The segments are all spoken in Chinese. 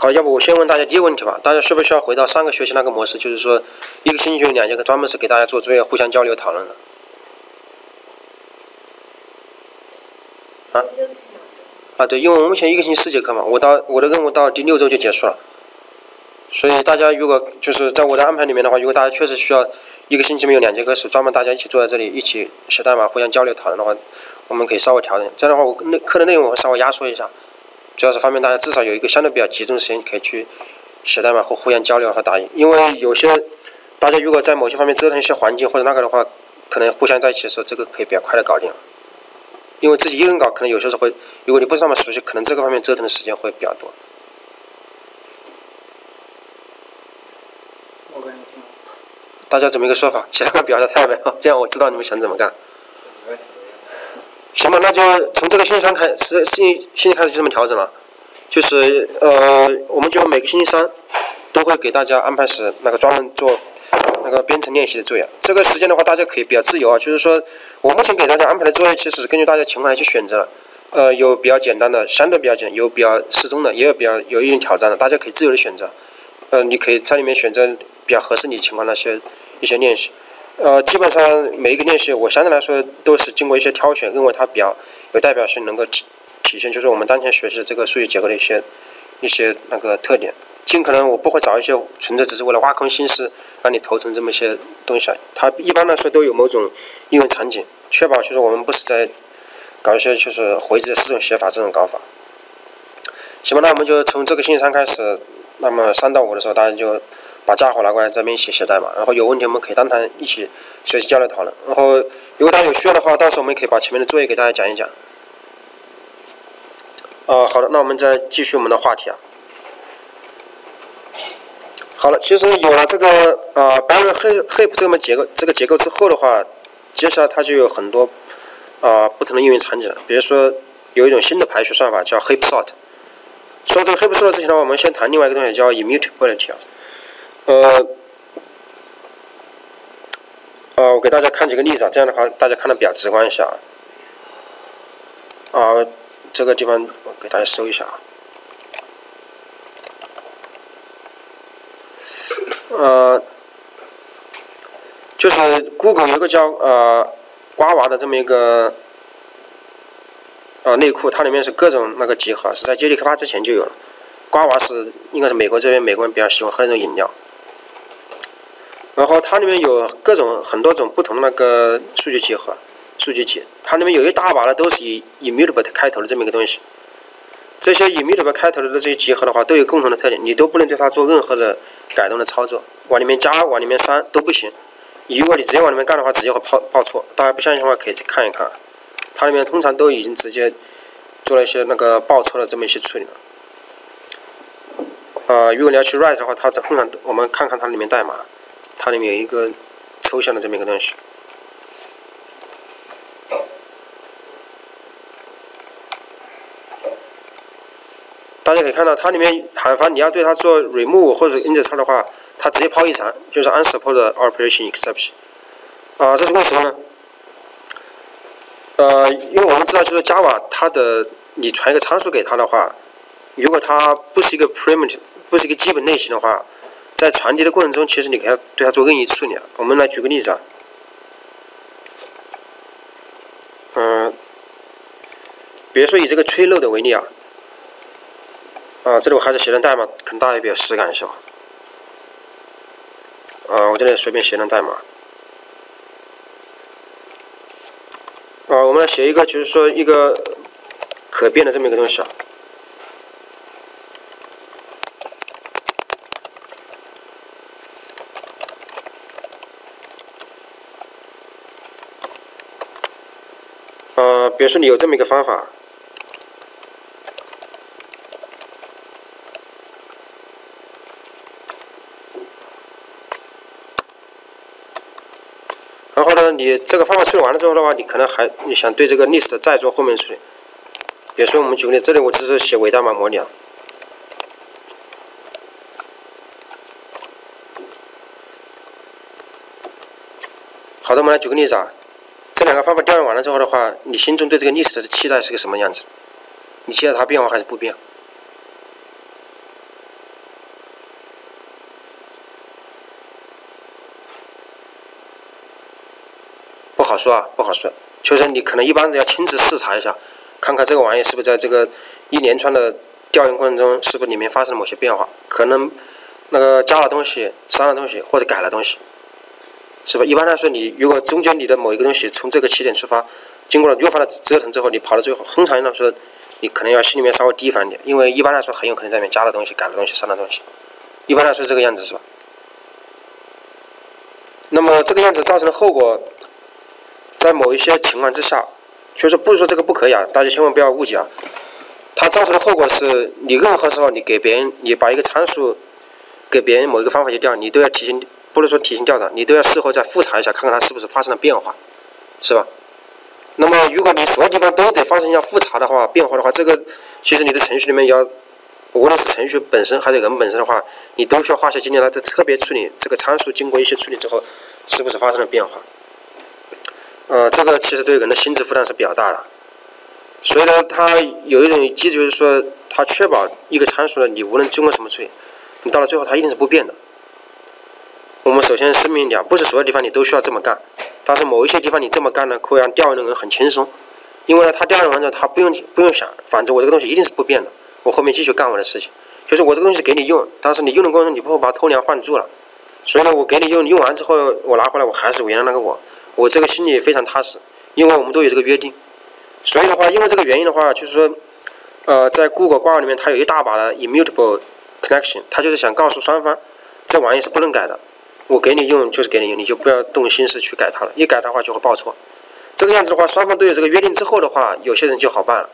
好，要不我先问大家第一个问题吧，大家需不需要回到上个学期那个模式，就是说一个星期有两节课，专门是给大家做作业、互相交流讨论的。啊？啊，对，因为我目前一个星期四节课嘛，我到我的任务到第六周就结束了，所以大家如果就是在我的安排里面的话，如果大家确实需要一个星期没有两节课是专门大家一起坐在这里一起写代码、互相交流讨论的话，我们可以稍微调整。这样的话，我内课的内容我稍微压缩一下。主要是方便大家至少有一个相对比较集中的时间，可以去写代码或互相交流和打印。因为有些大家如果在某些方面折腾一些环境或者那个的话，可能互相在一起的时候，这个可以比较快的搞定。因为自己一个人搞，可能有些时候会，如果你不是那么熟悉，可能这个方面折腾的时间会比较多。大家怎么一个说法？其他的表达太没有，这样我知道你们想怎么干。行吧，那就从这个星期三开始，星星期开始就这么调整了，就是呃，我们就每个星期三都会给大家安排是那个专门做那个编程练习的作业。这个时间的话，大家可以比较自由啊，就是说我目前给大家安排的作业，其实是根据大家情况来去选择。呃，有比较简单的，相对比较简，有比较适中的，也有比较有一定挑战的，大家可以自由的选择。呃，你可以在里面选择比较合适你情况那些一些练习。呃，基本上每一个练习，我相对来说都是经过一些挑选，认为它比较有代表性，能够体体现就是我们当前学习的这个数据结构的一些一些那个特点。尽可能我不会找一些纯粹只是为了挖空心思让你头疼这么一些东西。它一般来说都有某种应用场景，确保就是我们不是在搞一些就是回执四种写法这种搞法。行吧，那我们就从这个星期三开始，那么三到五的时候大家就。把家伙拿过来，这边写写代码，然后有问题我们可以当堂一起学习交流讨论。然后如果大家有需要的话，到时候我们可以把前面的作业给大家讲一讲。啊，好的，那我们再继续我们的话题啊。好了，其实有了这个啊 b a r r Heap Heap 这么结构这个结构之后的话，接下来它就有很多啊不同的应用场景了。比如说有一种新的排序算法叫 Heap Sort。说这个 Heap Sort 之前的话，我们先谈另外一个东西叫 Immutability 啊。呃，呃，我给大家看几个例子啊，这样的话大家看的比较直观一下啊。啊，这个地方我给大家搜一下啊。呃，就是 Google 有个叫呃瓜娃的这么一个呃内裤，它里面是各种那个集合，是在接力开发之前就有了。瓜娃是应该是美国这边美国人比较喜欢喝那种饮料。然后它里面有各种很多种不同的那个数据集合、数据集，它里面有一大把的都是以 immutable 开头的这么一个东西。这些 immutable 开头的这些集合的话，都有共同的特点，你都不能对它做任何的改动的操作，往里面加、往里面删都不行。如果你直接往里面干的话，直接会报报错。大家不相信的话，可以去看一看，它里面通常都已经直接做了一些那个报错的这么一些处理了。呃，如果你要去 write 的话，它通常我们看看它里面代码。它里面有一个抽象的这么一个东西，大家可以看到，它里面喊凡你要对它做 remove 或者 insert 的话，它直接抛异常，就是 unsupported operation exception。啊，这是为什么呢？呃，因为我们知道，就是 Java 它的你传一个参数给它的话，如果它不是一个 primitive，不是一个基本类型的话。在传递的过程中，其实你可以对它做任意处理啊。我们来举个例子啊，嗯，比如说以这个吹漏的为例啊，啊，这里我还是写段代码，可能大家比较实感一下。啊，我这里随便写段代码。啊，我们来写一个，就是说一个可变的这么一个东西啊。比如说，你有这么一个方法，然后呢，你这个方法处理完了之后的话，你可能还你想对这个 list 再做后面处理。比如说，我们举个例，这里我只是写伪代码模拟啊。好的，我们来举个例子啊。方法调研完了之后的话你心中对这个历史的期待是个什么样子？你期待它变化还是不变？不好说啊不好说。就是你可能一般要亲自视察一下看看这个玩意是不是在这个一连串的调研过程中是不是里面发生了某些变化可能那个加了东西删了东西或者改了东西。是吧？一般来说，你如果中间你的某一个东西从这个起点出发，经过了越发的折腾之后，你跑到最后，通常来说，你可能要心里面稍微提防一点，因为一般来说很有可能在里面加了东西、改了东西、删了东西，一般来说这个样子是吧？那么这个样子造成的后果。在某一些情况之下，就是不是说这个不可以啊，大家千万不要误解啊。它造成的后果是你任何时候你给别人，你把一个参数给别人某一个方法去调，你都要提醒，不能说提醒调查，你都要事后再复查一下，看看它是不是发生了变化，是吧？那么如果你所有地方都得发生要复查的话，变化的话，这个其实你的程序里面要，无论是程序本身还是人本身的话，你都需要花些精力来特别处理这个参数，经过一些处理之后，是不是发生了变化？呃，这个其实对人的心智负担是比较大的，所以呢，它有一种机制，就是说，它确保一个参数呢，你无论经过什么处理，你到了最后它一定是不变的。我们首先声明一点，不是所有地方你都需要这么干，但是某一些地方你这么干呢，会让调用的人很轻松，因为呢，他调用完之后他不用不用想，反正我这个东西一定是不变的，我后面继续干我的事情，就是我这个东西给你用，但是你用的过程中你不会把它偷梁换柱了，所以呢，我给你用，用完之后我拿回来我还是原来那个我。我这个心里非常踏实，因为我们都有这个约定，所以的话，因为这个原因的话，就是说，呃，在 Google 挂号里面，它有一大把的 immutable connection，它就是想告诉双方，这玩意是不能改的，我给你用就是给你用，你就不要动心思去改它了，一改的话就会报错。这个样子的话，双方都有这个约定之后的话，有些人就好办了。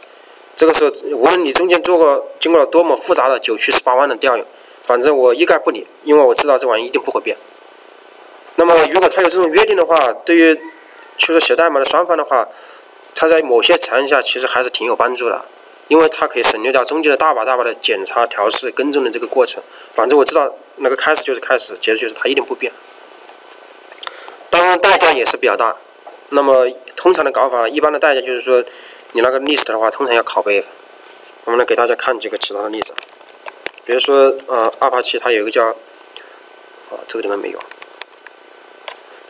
这个时候，无论你中间做过经过了多么复杂的九曲十八弯的调用，反正我一概不理，因为我知道这玩意一定不会变。那么，如果他有这种约定的话，对于就是写代码的双方的话，他在某些情况下其实还是挺有帮助的，因为他可以省略掉中间的大把大把的检查、调试、跟踪的这个过程。反正我知道那个开始就是开始，结束就是它一定不变。当然，代价也是比较大。那么，通常的搞法，一般的代价就是说，你那个 list 的话，通常要拷贝。我们来给大家看几个其他的例子，比如说，呃，阿帕奇它有一个叫，啊，这个地方没有。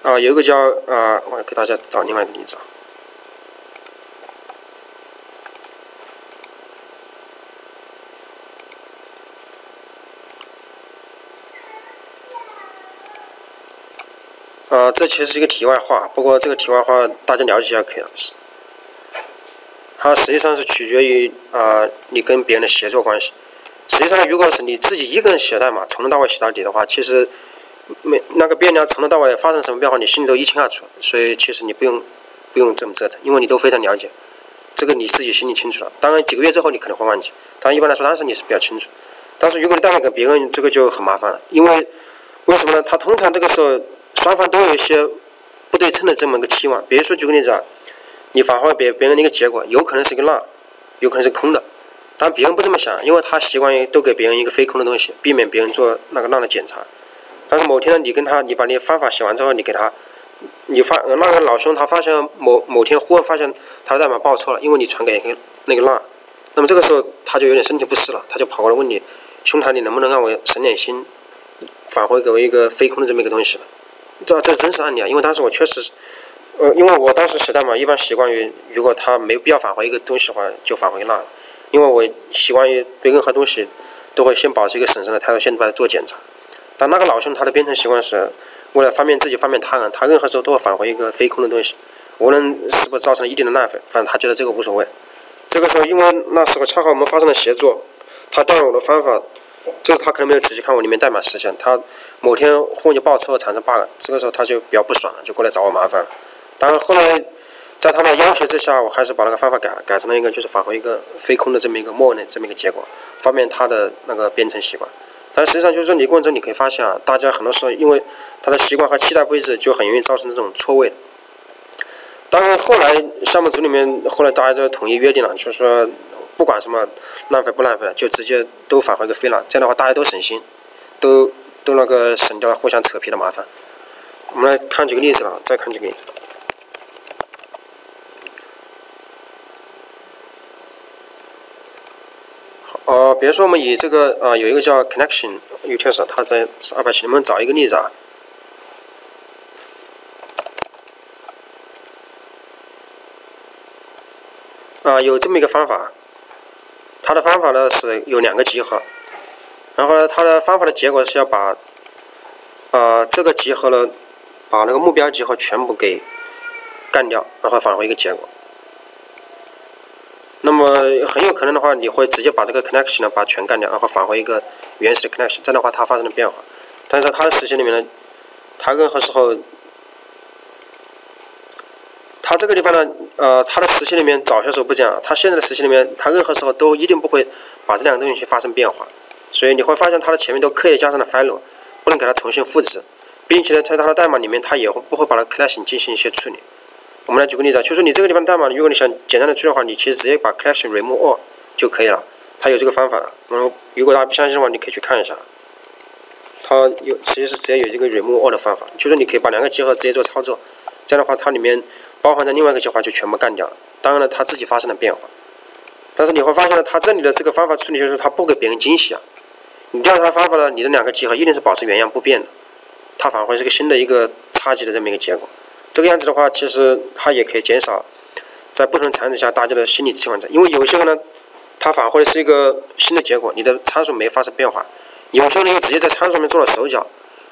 啊，有一个叫啊，我给大家找另外一个例子。啊，呃这其实是一个题外话，不过这个题外话大家了解一下可以了。它实际上是取决于啊，你跟别人的协作关系。实际上，如果是你自己一个人写代码，从头到尾写到底的话，其实。没那个变量从头到尾发生什么变化，你心里都一清二楚，所以其实你不用不用这么折腾，因为你都非常了解，这个你自己心里清楚了。当然几个月之后你可能会忘记，但一般来说当时你是比较清楚。但是如果你代码给别人，这个就很麻烦了，因为为什么呢？他通常这个时候双方都有一些不对称的这么个期望。比如说举个例子啊，你返回别别人的一个结果，有可能是一个 n 有可能是空的，但别人不这么想，因为他习惯于都给别人一个非空的东西，避免别人做那个 n 的检查。但是某天呢，你跟他，你把你方法写完之后，你给他，你发那个老兄他发现某某天忽然发现他的代码报错了，因为你传给那个那，那么这个时候他就有点身体不适了，他就跑过来问你，兄台，你能不能让我省点心，返回给我一个非空的这么一个东西了？这这真实案例啊，因为当时我确实，呃，因为我当时写代码一般习惯于，如果他没必要返回一个东西的话，就返回那，因为我习惯于对任何东西都会先保持一个审慎的态度，先把它做检查。但那个老兄他的编程习惯是，为了方便自己方便他人，他任何时候都会返回一个非空的东西，无论是不是造成一定的浪费，反正他觉得这个无所谓。这个时候，因为那时候恰好我们发生了协作，他调用我的方法，就是他可能没有仔细看我里面代码实现，他某天忽然就报错产生 bug，这个时候他就比较不爽了，就过来找我麻烦了。当然后来在他的要求之下，我还是把那个方法改了，改成了一个就是返回一个非空的这么一个默认这么一个结果，方便他的那个编程习惯。但实际上就是说，你过程中你可以发现啊，大家很多时候因为他的习惯和期待不一致，就很容易造成这种错位。当然后来项目组里面后来大家都统一约定了，就是说 不管什么浪费不浪费了，就直接都返回个飞了。这样的话大家都省心，都都那个省掉了互相扯皮的麻烦。我们来看几个例子了，再看几个例子。呃，比如说我们以这个啊，有一个叫 connection util，它在二百七，能不能找一个例子啊？啊，有这么一个方法，它的方法呢是有两个集合，然后呢，它的方法的结果是要把，啊，这个集合呢，把那个目标集合全部给干掉，然后返回一个结果。那么很有可能的话，你会直接把这个 connection 呢把全干掉，然后返回一个原始的 connection，这样的话它发生了变化。但是在它的实现里面呢，它任何时候。它这个地方呢，呃，它的实现里面早些时候不这样，它现在的实现里面，它任何时候都一定不会把这两个东西去发生变化，所以你会发现它的前面都刻意加上了 final，不能给它重新复制，并且呢，在它的代码里面，它也会不会把它 class 进行一些处理。我们来举个例子啊，就是你这个地方代码，如果你想简单的处理的话，你其实直接把 class remove all 就可以了，它有这个方法的。然后如果大家不相信的话，你可以去看一下，它有其实是直接有这个 remove all 的方法，就是你可以把两个集合直接做操作，这样的话它里面。包含在另外一个计划就全部干掉了。当然了，它自己发生了变化，但是你会发现呢，它这里的这个方法处理就是它不给别人惊喜啊。你调查的方法呢，你的两个集合一定是保持原样不变的，它返回是个新的一个差级的这么一个结果。这个样子的话，其实它也可以减少在不同场景下大家的心理期望值。因为有些个呢，他返回的是一个新的结果，你的参数没发生变化；有些人又直接在参数上面做了手脚。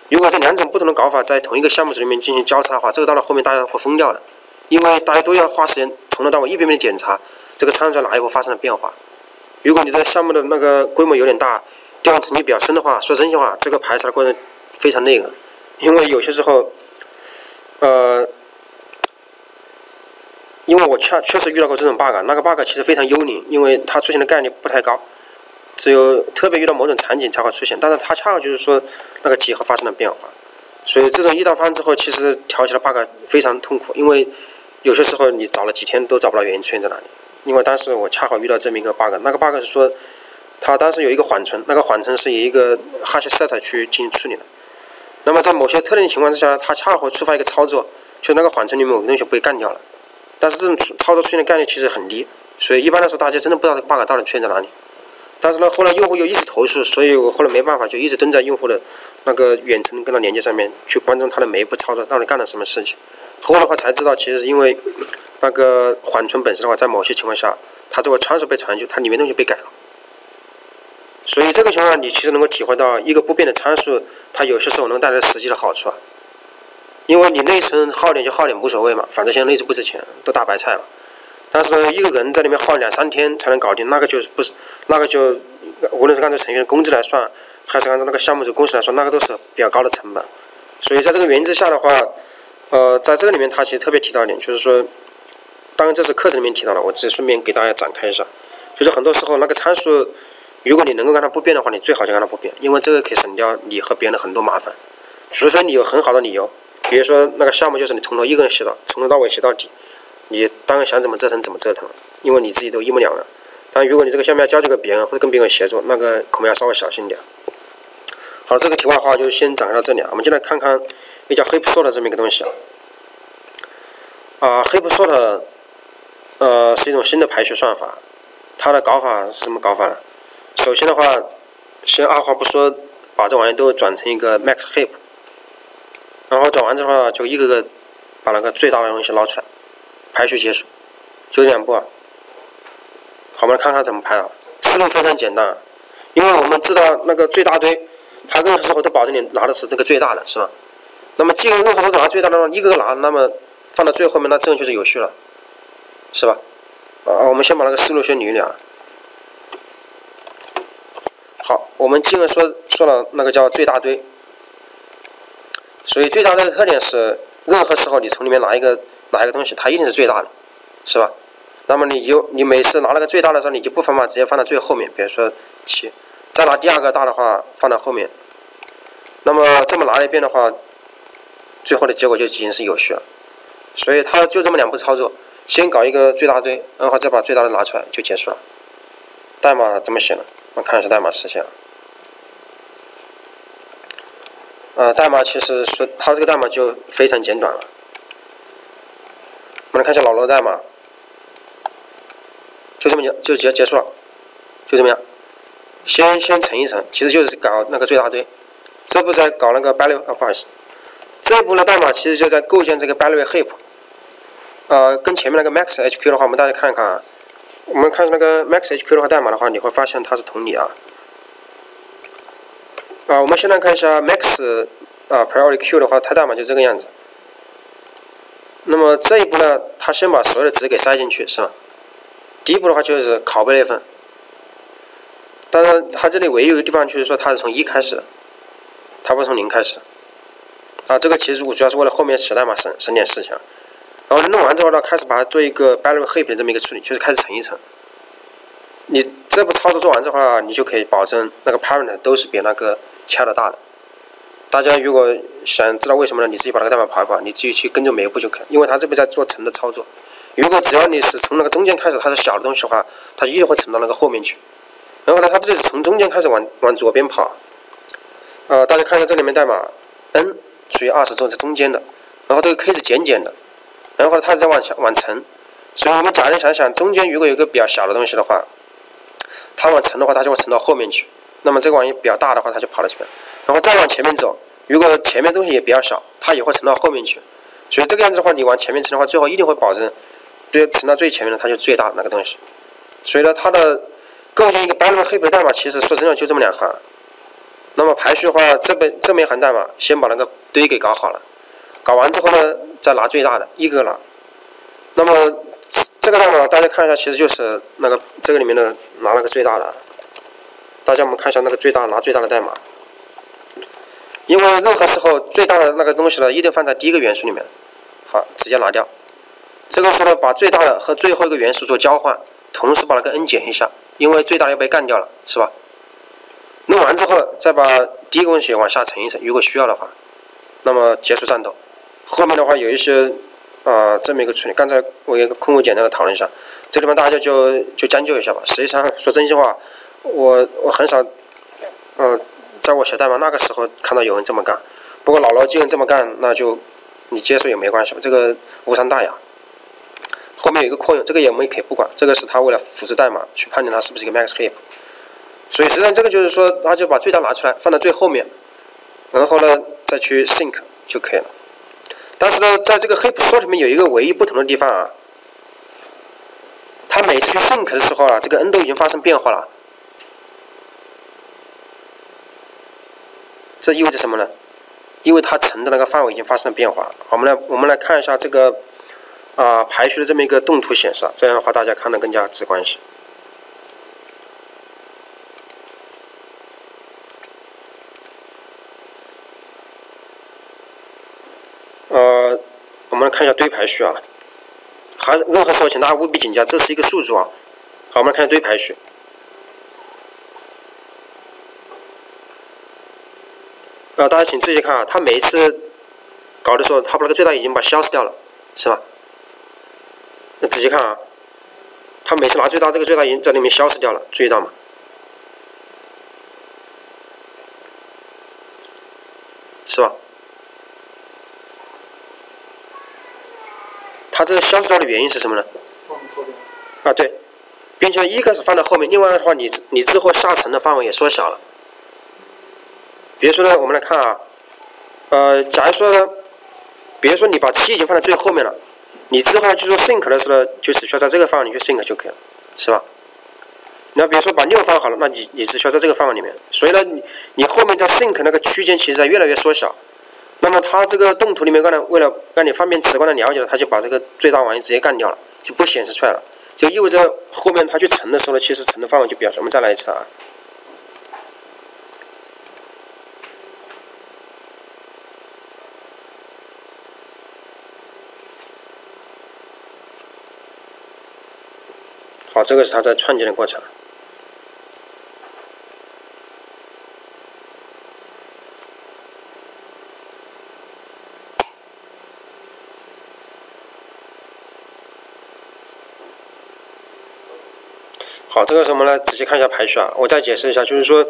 如果这两种不同的搞法在同一个项目组里面进行交叉的话，这个到了后面大家会疯掉的。因为大家都要花时间从头到尾一遍遍检查这个参数在哪一步发生了变化。如果你的项目的那个规模有点大，调用层级比较深的话，说真心话，这个排查的过程非常那个。因为有些时候，呃，因为我确确实遇到过这种 bug，那个 bug 其实非常幽灵，因为它出现的概率不太高，只有特别遇到某种场景才会出现。但是它恰好就是说那个集合发生了变化，所以这种一到发生之后，其实调起来 bug 非常痛苦，因为。有些时候你找了几天都找不到原因出现在哪里，因为当时我恰好遇到这么一个 bug，那个 bug 是说，它当时有一个缓存，那个缓存是以一个 hash set 去进行处理的。那么在某些特定情况之下，它恰好触发一个操作，就那个缓存里面某个东西被干掉了。但是这种操作出现的概率其实很低，所以一般来说大家真的不知道这个 bug 到底出现在哪里。但是呢，后来用户又一直投诉，所以我后来没办法，就一直蹲在用户的那个远程跟他连接上面去关注他的每一步操作到底干了什么事情。后的话才知道，其实是因为那个缓存本身的话，在某些情况下，它这个参数被传输，它里面东西被改了。所以这个情况，你其实能够体会到一个不变的参数，它有些时候能带来实际的好处啊。因为你内存耗点就耗点无所谓嘛，反正现在内存不值钱，都大白菜了。但是一个人在里面耗两三天才能搞定，那个就是不是，那个就无论是按照程序员工资来算，还是按照那个项目组工时来算，那个都是比较高的成本。所以在这个原因之下的话。呃，在这个里面，他其实特别提到一点，就是说，当然这是课程里面提到的，我只是顺便给大家展开一下，就是很多时候那个参数，如果你能够让它不变的话，你最好就让它不变，因为这个可以省掉你和别人的很多麻烦。除非你有很好的理由，比如说那个项目就是你从头一个人写到，从头到尾写到底，你当然想怎么折腾怎么折腾，因为你自己都一目了然。但如果你这个项目要交接给别人或者跟别人协作，那个可能要稍微小心点。好，这个题外话就先展开到这里啊，我们就来看看。一个叫 heap sort 这么一个东西啊，啊，heap sort，呃，是一种新的排序算法，它的搞法是什么搞法呢？首先的话，先二话不说，把这玩意都转成一个 max heap，然后转完之后就一个个把那个最大的东西捞出来，排序结束，就两步啊。好，我们来看看怎么排啊。思路非常简单，因为我们知道那个最大堆，它任何时候都保证你拿的是那个最大的，是吧？那么，既然任何都拿最大的，一个个拿，那么放到最后面，那这样就是有序了，是吧？啊，我们先把那个思路先捋一捋啊。好，我们既然说说了那个叫最大堆，所以最大的特点是，任何时候你从里面拿一个拿一个东西，它一定是最大的，是吧？那么你有你每次拿那个最大的时候，你就不妨把直接放到最后面，比如说七，再拿第二个大的话放到后面，那么这么拿一遍的话。最后的结果就已经是有序了，所以他就这么两步操作，先搞一个最大堆，然后再把最大的拿出来就结束了。代码怎么写呢？我看一下代码实现。呃，代码其实是它这个代码就非常简短了。我们来看一下老罗的代码，就这么结就结结束了，就这么样。先先乘一乘，其实就是搞那个最大堆，这不在搞那个 value 啊，不好意思。这一步的代码其实就在构建这个 binary heap，呃，跟前面那个 max HQ 的话，我们大家看一看啊，我们看那个 MaxHQ 的话代码的话，你会发现它是同理啊。啊，我们先来看一下 Max 啊 Priority Q 的话，它代码就这个样子。那么这一步呢，它先把所有的值给塞进去，是吧？第一步的话就是拷贝那份。当然，它这里唯一一个地方就是说它是从一开始的，它不是从零开始。啊，这个其实我主要是为了后面写代码省省点事情。然后弄完之后呢，开始把它做一个 binary heap 的这么一个处理，就是开始沉一沉。你这步操作做完之后啊，你就可以保证那个 parent 都是比那个 child 大的。大家如果想知道为什么呢？你自己把那个代码跑一跑，你自己去跟着每一步就可以。因为它这边在做沉的操作。如果只要你是从那个中间开始，它是小的东西的话，它一定会沉到那个后面去。然后呢，它这里是从中间开始往往左边跑。呃，大家看一下这里面代码，n 属于二十座在中间的，然后这个 k 是减减的。然后它在往下往乘，所以我们假定想想，中间如果有个比较小的东西的话，它往沉的话，它就会沉到后面去。那么这个玩意比较大的话，它就跑到前面，然后再往前面走，如果前面东西也比较小，它也会沉到后面去。所以这个样子的话，你往前面乘的话，最后一定会保证，最沉到最前面的，它就最大那个东西。所以呢，它的构建一个 binary heap 代码，其实说真的就这么两行。那么排序的话，这边这么一行代码，先把那个堆给搞好了，搞完之后呢？再拿最大的一个拿，那么这个代码大家看一下，其实就是那个这个里面的拿了个最大的。大家我们看一下那个最大拿最大的代码，因为任何时候最大的那个东西呢，一定放在第一个元素里面。好，直接拿掉。这个时候呢，把最大的和最后一个元素做交换，同时把那个 n 减一下，因为最大的要被干掉了，是吧？弄完之后，再把第一个东西往下沉一沉，如果需要的话，那么结束战斗。后面的话有一些啊这么一个处理，刚才我有个空位简单的讨论一下，这地方大家就就将就一下吧。实际上说真心话，我我很少，呃，在我写代码那个时候看到有人这么干。不过姥姥既然这么干，那就你接受也没关系吧，这个无伤大雅。后面有一个扩容，这个也我们也可以不管，这个是他为了复制代码去判定它是不是一个 max heap。所以实际上这个就是说，他就把最大拿出来放在最后面，然后呢再去 sync 就可以了。但是呢，在这个 heap sort 里面有一个唯一不同的地方啊，它每次去 sync 的时候啊，这个 n 都已经发生变化了。这意味着什么呢？因为它乘的那个范围已经发生了变化。我们来，我们来看一下这个啊排序的这么一个动图显示，这样的话大家看得更加直观一些。呃，我们来看一下堆排序啊，还任何时候请大家务必警觉，这是一个数组啊。好，我们来看堆排序。啊，大家请仔细看啊，他每一次搞的时候，他把那个最大已经把消失掉了，是吧？那仔细看啊，他每次拿最大，这个最大已经在里面消失掉了，注意到吗？是吧？它这个消失掉的原因是什么呢？啊，对，编程一个是放在后面，另外的话，你你之后下沉的范围也缩小了。比如说呢，我们来看啊，呃，假如说呢，比如说你把七已经放在最后面了，你之后就说 sink 的时候，就只需要在这个范围里去 sink 就可以了，是吧？那比如说把六放好了，那你你只需要在这个范围里面，所以呢，你你后面在 sink 那个区间其实在越来越缩小。那么它这个动图里面，为了为了让你方便直观的了解了，它就把这个最大玩意直接干掉了，就不显示出来了，就意味着后面它去乘的时候呢，其实乘的范围就比较小。我们再来一次啊。好，这个是它在创建的过程。好，这个时候我们来仔细看一下排序啊。我再解释一下，就是说，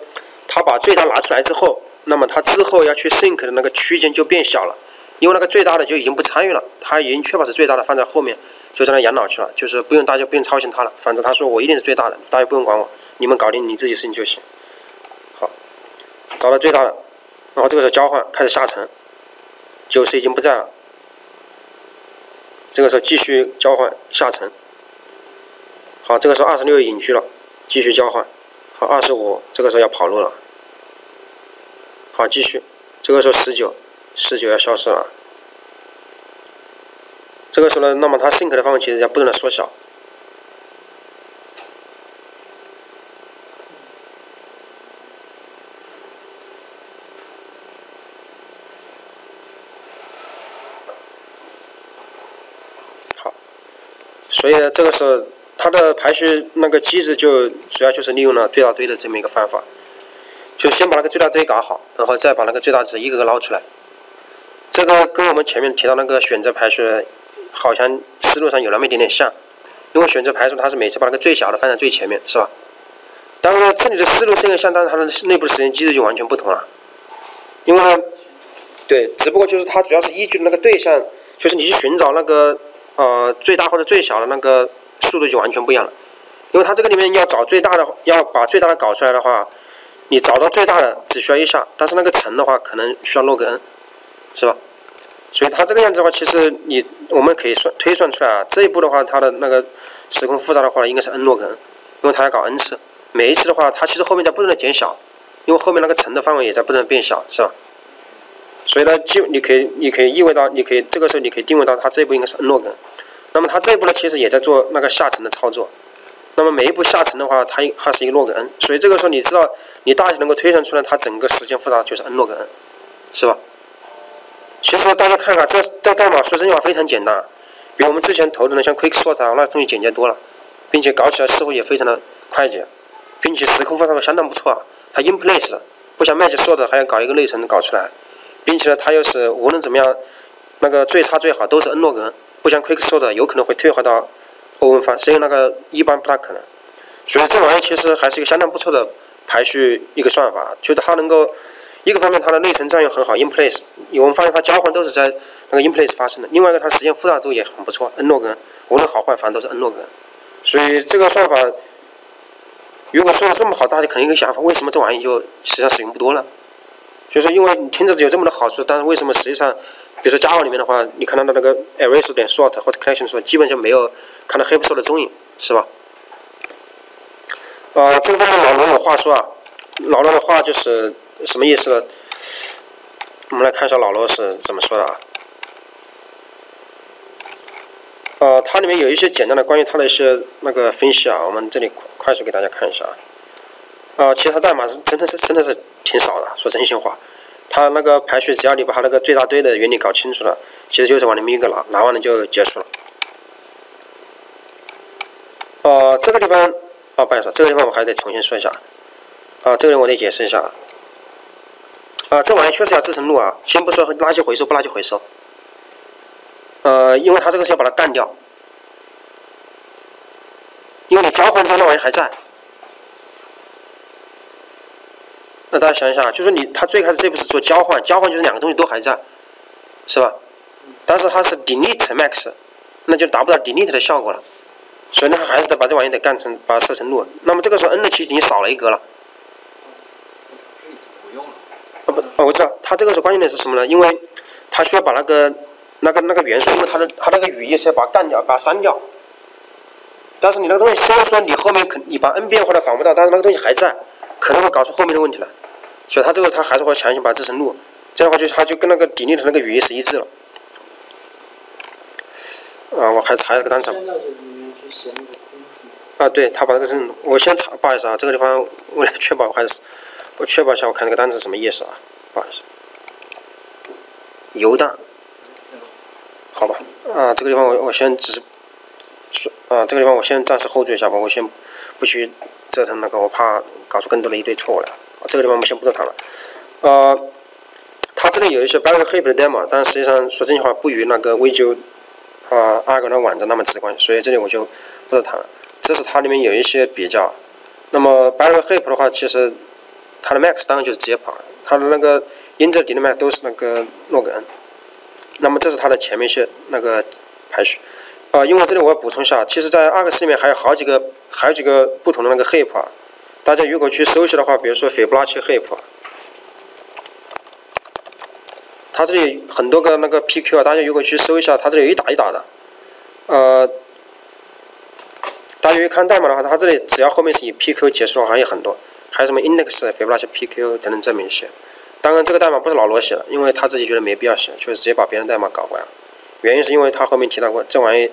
它把最大拿出来之后，那么它之后要去 sync 的那个区间就变小了，因为那个最大的就已经不参与了，它已经确保是最大的放在后面，就在那养老去了，就是不用大家不用操心它了。反正他说我一定是最大的，大家不用管我，你们搞定你自己事情就行。好，找到最大的，然后这个时候交换开始下沉，九十已经不在了，这个时候继续交换下沉。好，这个时候二十六隐居了，继续交换。好，二十五，这个时候要跑路了。好，继续，这个时候十九，十九要消失了。这个时候呢，那么它 sync 的范围其实要不断的缩小。好，所以呢，这个时候。它的排序那个机制就主要就是利用了最大堆的这么一个方法，就先把那个最大堆搞好，然后再把那个最大值一个个捞出来。这个跟我们前面提到那个选择排序好像思路上有那么一点点像，因为选择排序它是每次把那个最小的放在最前面，是吧？当然这里的思路虽然像，但是它的内部实现机制就完全不同了。因为对，只不过就是它主要是依据那个对象，就是你去寻找那个呃最大或者最小的那个。速度就完全不一样了，因为它这个里面要找最大的，要把最大的搞出来的话，你找到最大的只需要一下，但是那个乘的话可能需要 log n，是吧？所以它这个样子的话，其实你我们可以算推算出来啊，这一步的话，它的那个时空复杂的话应该是 n log n，因为它要搞 n 次，每一次的话，它其实后面在不断的减小，因为后面那个乘的范围也在不断的变小，是吧？所以呢，就你可以你可以意味到，你可以这个时候你可以定位到它这一步应该是 n log n。那么它这一步呢，其实也在做那个下沉的操作。那么每一步下沉的话，它它是一个 log n，所以这个时候你知道，你大体能够推算出来它整个时间复杂就是 n log n，是吧？其实大家看看，这这代码说真话非常简单，比我们之前投的那像 quick sort 啊那东西简洁多了，并且搞起来似乎也非常的快捷，并且时空复杂度相当不错啊。它 in place，不像 match sort 还要搞一个内存搞出来，并且呢，它又是无论怎么样，那个最差最好都是 n log n。不像 quick sort 有可能会退化到欧文方，所以那个一般不大可能。所以这玩意其实还是一个相当不错的排序一个算法，就是它能够一个方面它的内存占用很好，in place，我们发现它交换都是在那个 in place 发生的。另外一个它时间复杂度也很不错，n log，无论好坏反正都是 n log。所以这个算法如果说的这么好，大家肯定有个想法，为什么这玩意就实际上使用不多了？就是因为你听着有这么多好处，但是为什么实际上？比如说 Java 里面的话，你看到的那个 arrays 点 short 或者 collection sort，基本就没有看到 heap 的踪影，是吧？啊，这个方面老罗有话说啊，老罗的话就是什么意思呢？我们来看一下老罗是怎么说的啊。呃，它里面有一些简单的关于它的一些那个分析啊，我们这里快速给大家看一下啊。啊，其他代码是真的是真的是挺少的，说真心话。它那个排序，只要你把它那个最大堆的原理搞清楚了，其实就是往里面一个拿，拿完了就结束了。哦，这个地方，哦，不好意思，这个地方我还得重新说一下。啊，这个我得解释一下。啊，这玩意确实要制成路啊，先不说垃圾回收不垃圾回收。呃，因为它这个是要把它干掉，因为你交换之后那玩意还在。那大家想一想，就说你他最开始这步是做交换，交换就是两个东西都还在，是吧？但是它是 delete max，那就达不到 delete 的效果了，所以呢，还是得把这玩意得干成，把它设成 loop。那么这个时候 n 的其实已经少了一格了。啊不，啊我知道，它这个时候关键点是什么呢？因为它需要把那个那个那个元素，因为它的它那个语义是要把它干掉，把它删掉。但是你那个东西虽然说你后面肯你把 n 变化的访不到，但是那个东西还在，可能会搞出后面的问题来。所以它这个它还是会强行把它制成路，这样的话就它就跟那个 delete 那个语义是一致了。啊，我还查一个单词。啊，对，他把这个是，我先查，不好意思啊，这个地方为了确保还是我确保一下，我看这个单词什么意思啊？不好意思。游荡。好吧，啊，这个地方我我先只是说啊，这个地方我先暂时 hold 住一下吧，我先不去折腾那个，我怕搞出更多的一堆错误来。这个地方我们先不多谈了，呃，它这里有一些 Barry Heap 的 demo，但实际上说真心话不与那个 v i j 啊阿 r 的网站那么直观，所以这里我就不多谈了。这是它里面有一些比较。那么 Barry Heap 的话，其实它的 max 当然就是直接跑，它的那个 i n 底的 max 都是那个 log n。那么这是它的前面一些那个排序。啊，因为这里我要补充一下，其实在 Args 里面还有好几个，还有几个不同的那个 Heap 啊。大家如果去搜一下的话，比如说斐波那契 heap，它这里很多个那个 PQ 啊，大家如果去搜一下，它这里有一打一打的，呃，大家看代码的话，它这里只要后面是以 PQ 结束的话，还有很多，还有什么 index、斐波那契 PQ 等等这么一些。当然，这个代码不是老罗写的，因为他自己觉得没必要写，就是直接把别人代码搞过来了。原因是因为他后面提到过，这玩意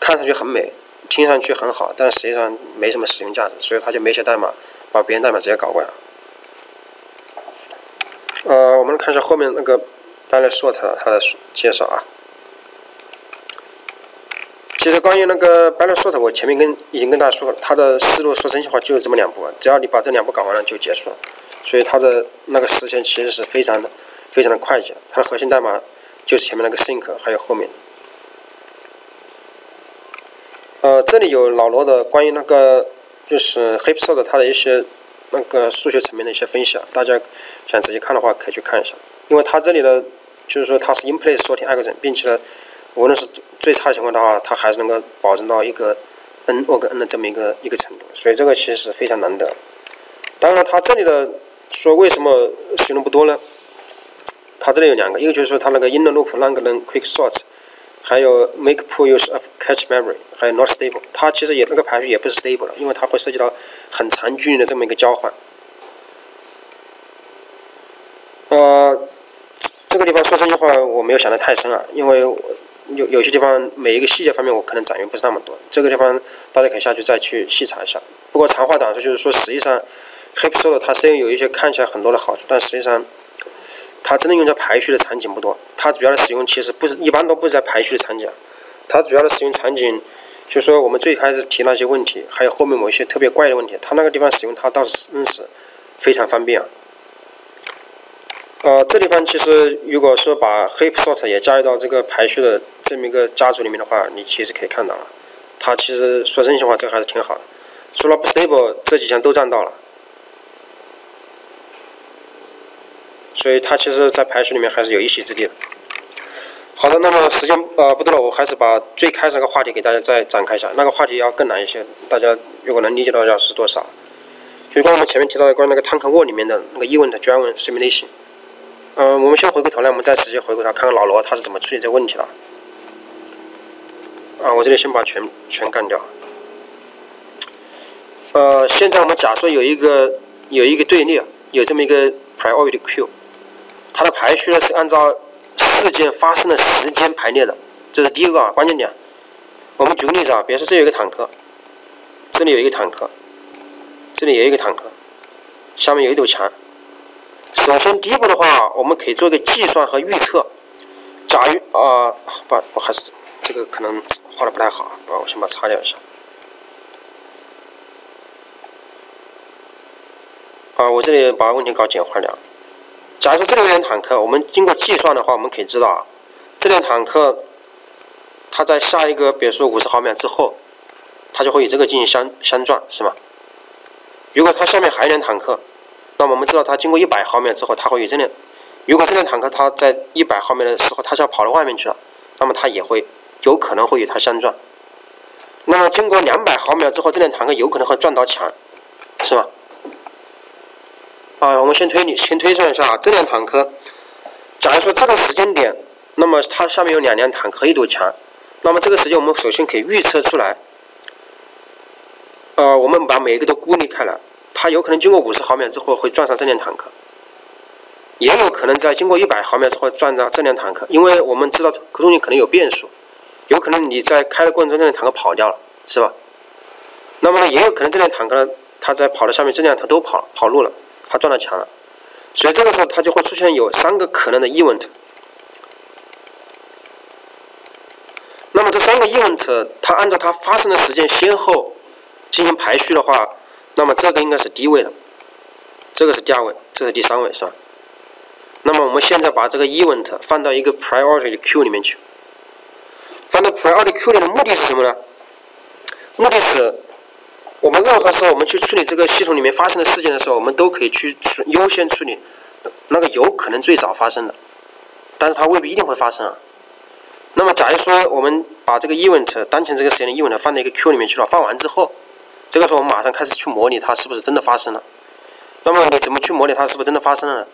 看上去很美，听上去很好，但实际上没什么使用价值，所以他就没写代码，把别人代码直接搞过来了。呃，我们看一下后面那个 balance sort 它的介绍啊。其实关于那个 balance sort，我前面跟已经跟大家说了，它的思路说真心话就是这么两步，只要你把这两步搞完了就结束了。所以它的那个实现其实是非常的、非常的快捷。它的核心代码就是前面那个 think，还有后面。呃，这里有老罗的关于那个就是 heap sort 它的一些那个数学层面的一些分析，大家想仔细看的话可以去看一下。因为它这里的就是说它是 in place sorting algorithm，并且呢，无论是最差的情况的话，它还是能够保证到一个 n o 个 n 的这么一个一个程度。所以这个其实是非常难得。当然，它这里的。说为什么使用不多呢？它这里有两个，一个就是说它那个 inner loop long run quick sort，还有 make poor use of cache memory，还有 not stable。它其实也那个排序也不是 stable 的，因为它会涉及到很长距离的这么一个交换。呃，这个地方说真心话，我没有想的太深啊，因为有有些地方每一个细节方面我可能展现不是那么多。这个地方大家可以下去再去细查一下。不过长话短说，就是说实际上。h i p s o 它虽然有一些看起来很多的好处，但实际上它真的用在排序的场景不多。它主要的使用其实不是一般都不是在排序的场景，它主要的使用场景就是说我们最开始提那些问题，还有后面某一些特别怪的问题，它那个地方使用它倒是认识非常方便啊。呃，这地方其实如果说把 Heap sort 也加入到这个排序的这么一个家族里面的话，你其实可以看到了，它其实说真心话，这个还是挺好的。除了 stable 这几项都占到了。所以它其实，在排序里面还是有一席之地的。好的，那么时间呃不多了，我还是把最开始那个话题给大家再展开一下。那个话题要更难一些，大家如果能理解到要是多少？就刚我们前面提到的关于那个 Tank w o r 里面的那个 Event Driven Simulation。嗯，我们先回过头来，我们再直接回过头看看老罗他是怎么处理这个问题的。啊，我这里先把全全干掉。呃，现在我们假说有一个有一个队列，有这么一个 Priority Queue。它的排序呢是按照事件发生的时间排列的，这是第一个啊关键点。我们举个例子啊，比如说这有一个坦克，这里有一个坦克，这里有一个坦克，下面有一堵墙。首先第一步的话，我们可以做一个计算和预测。假如啊，不，我还是这个可能画的不太好，把我先把擦掉一下。啊，我这里把问题搞简化了。假如说这辆坦克，我们经过计算的话，我们可以知道啊，这辆坦克它在下一个，比如说五十毫秒之后，它就会与这个进行相相撞，是吗？如果它下面还有一辆坦克，那么我们知道它经过一百毫秒之后，它会与这辆，如果这辆坦克它在一百毫秒的时候，它就要跑到外面去了，那么它也会有可能会与它相撞。那么经过两百毫秒之后，这辆坦克有可能会撞到墙，是吗？啊，我们先推理，先推算一下。这辆坦克，假如说这个时间点，那么它下面有两辆坦克一堵墙，那么这个时间我们首先可以预测出来。呃，我们把每一个都孤立开来，它有可能经过五十毫秒之后会撞上这辆坦克，也有可能在经过一百毫秒之后撞上这辆坦克，因为我们知道中间可能有变数，有可能你在开的过程中这辆坦克跑掉了，是吧？那么呢也有可能这辆坦克呢，它在跑到下面这辆它都跑跑路了。它撞到墙了，所以这个时候它就会出现有三个可能的 event。那么这三个 event，它按照它发生的时间先后进行排序的话，那么这个应该是第一位的，这个是第二位，这是第三位，是吧？那么我们现在把这个 event 放到一个 priority queue 里面去，放到 priority queue 里的目的是什么呢？目的是。我们任何时候，我们去处理这个系统里面发生的事件的时候，我们都可以去处优先处理那个有可能最早发生的，但是它未必一定会发生啊。那么，假如说我们把这个 event 当前这个时间的 event 放到一个 Q 里面去了，放完之后，这个时候我们马上开始去模拟它是不是真的发生了。那么你怎么去模拟它是不是真的发生了呢？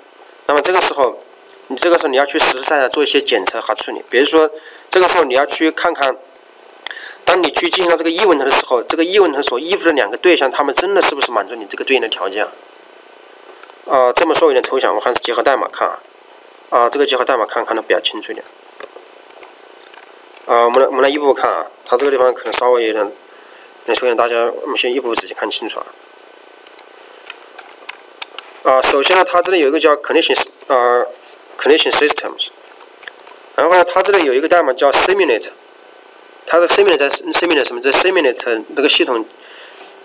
那么这个时候，你这个时候你要去实实在在做一些检测和处理，比如说这个时候你要去看看。当你去进行到这个 event 的时候，这个 event 所依附的两个对象，他们真的是不是满足你这个对应的条件啊？啊，这么说有点抽象，我还是结合代码看啊。啊，这个结合代码看，看的比较清楚一点。啊，我们来我们来一步步看啊，它这个地方可能稍微有点，那所以大家我们先一步步仔细看清楚啊。啊，首先呢，它这里有一个叫 condition 啊 condition systems，然后呢，它这里有一个代码叫 simulate，它的 simulate 在 simulate 什么？在 simulate 这个系统。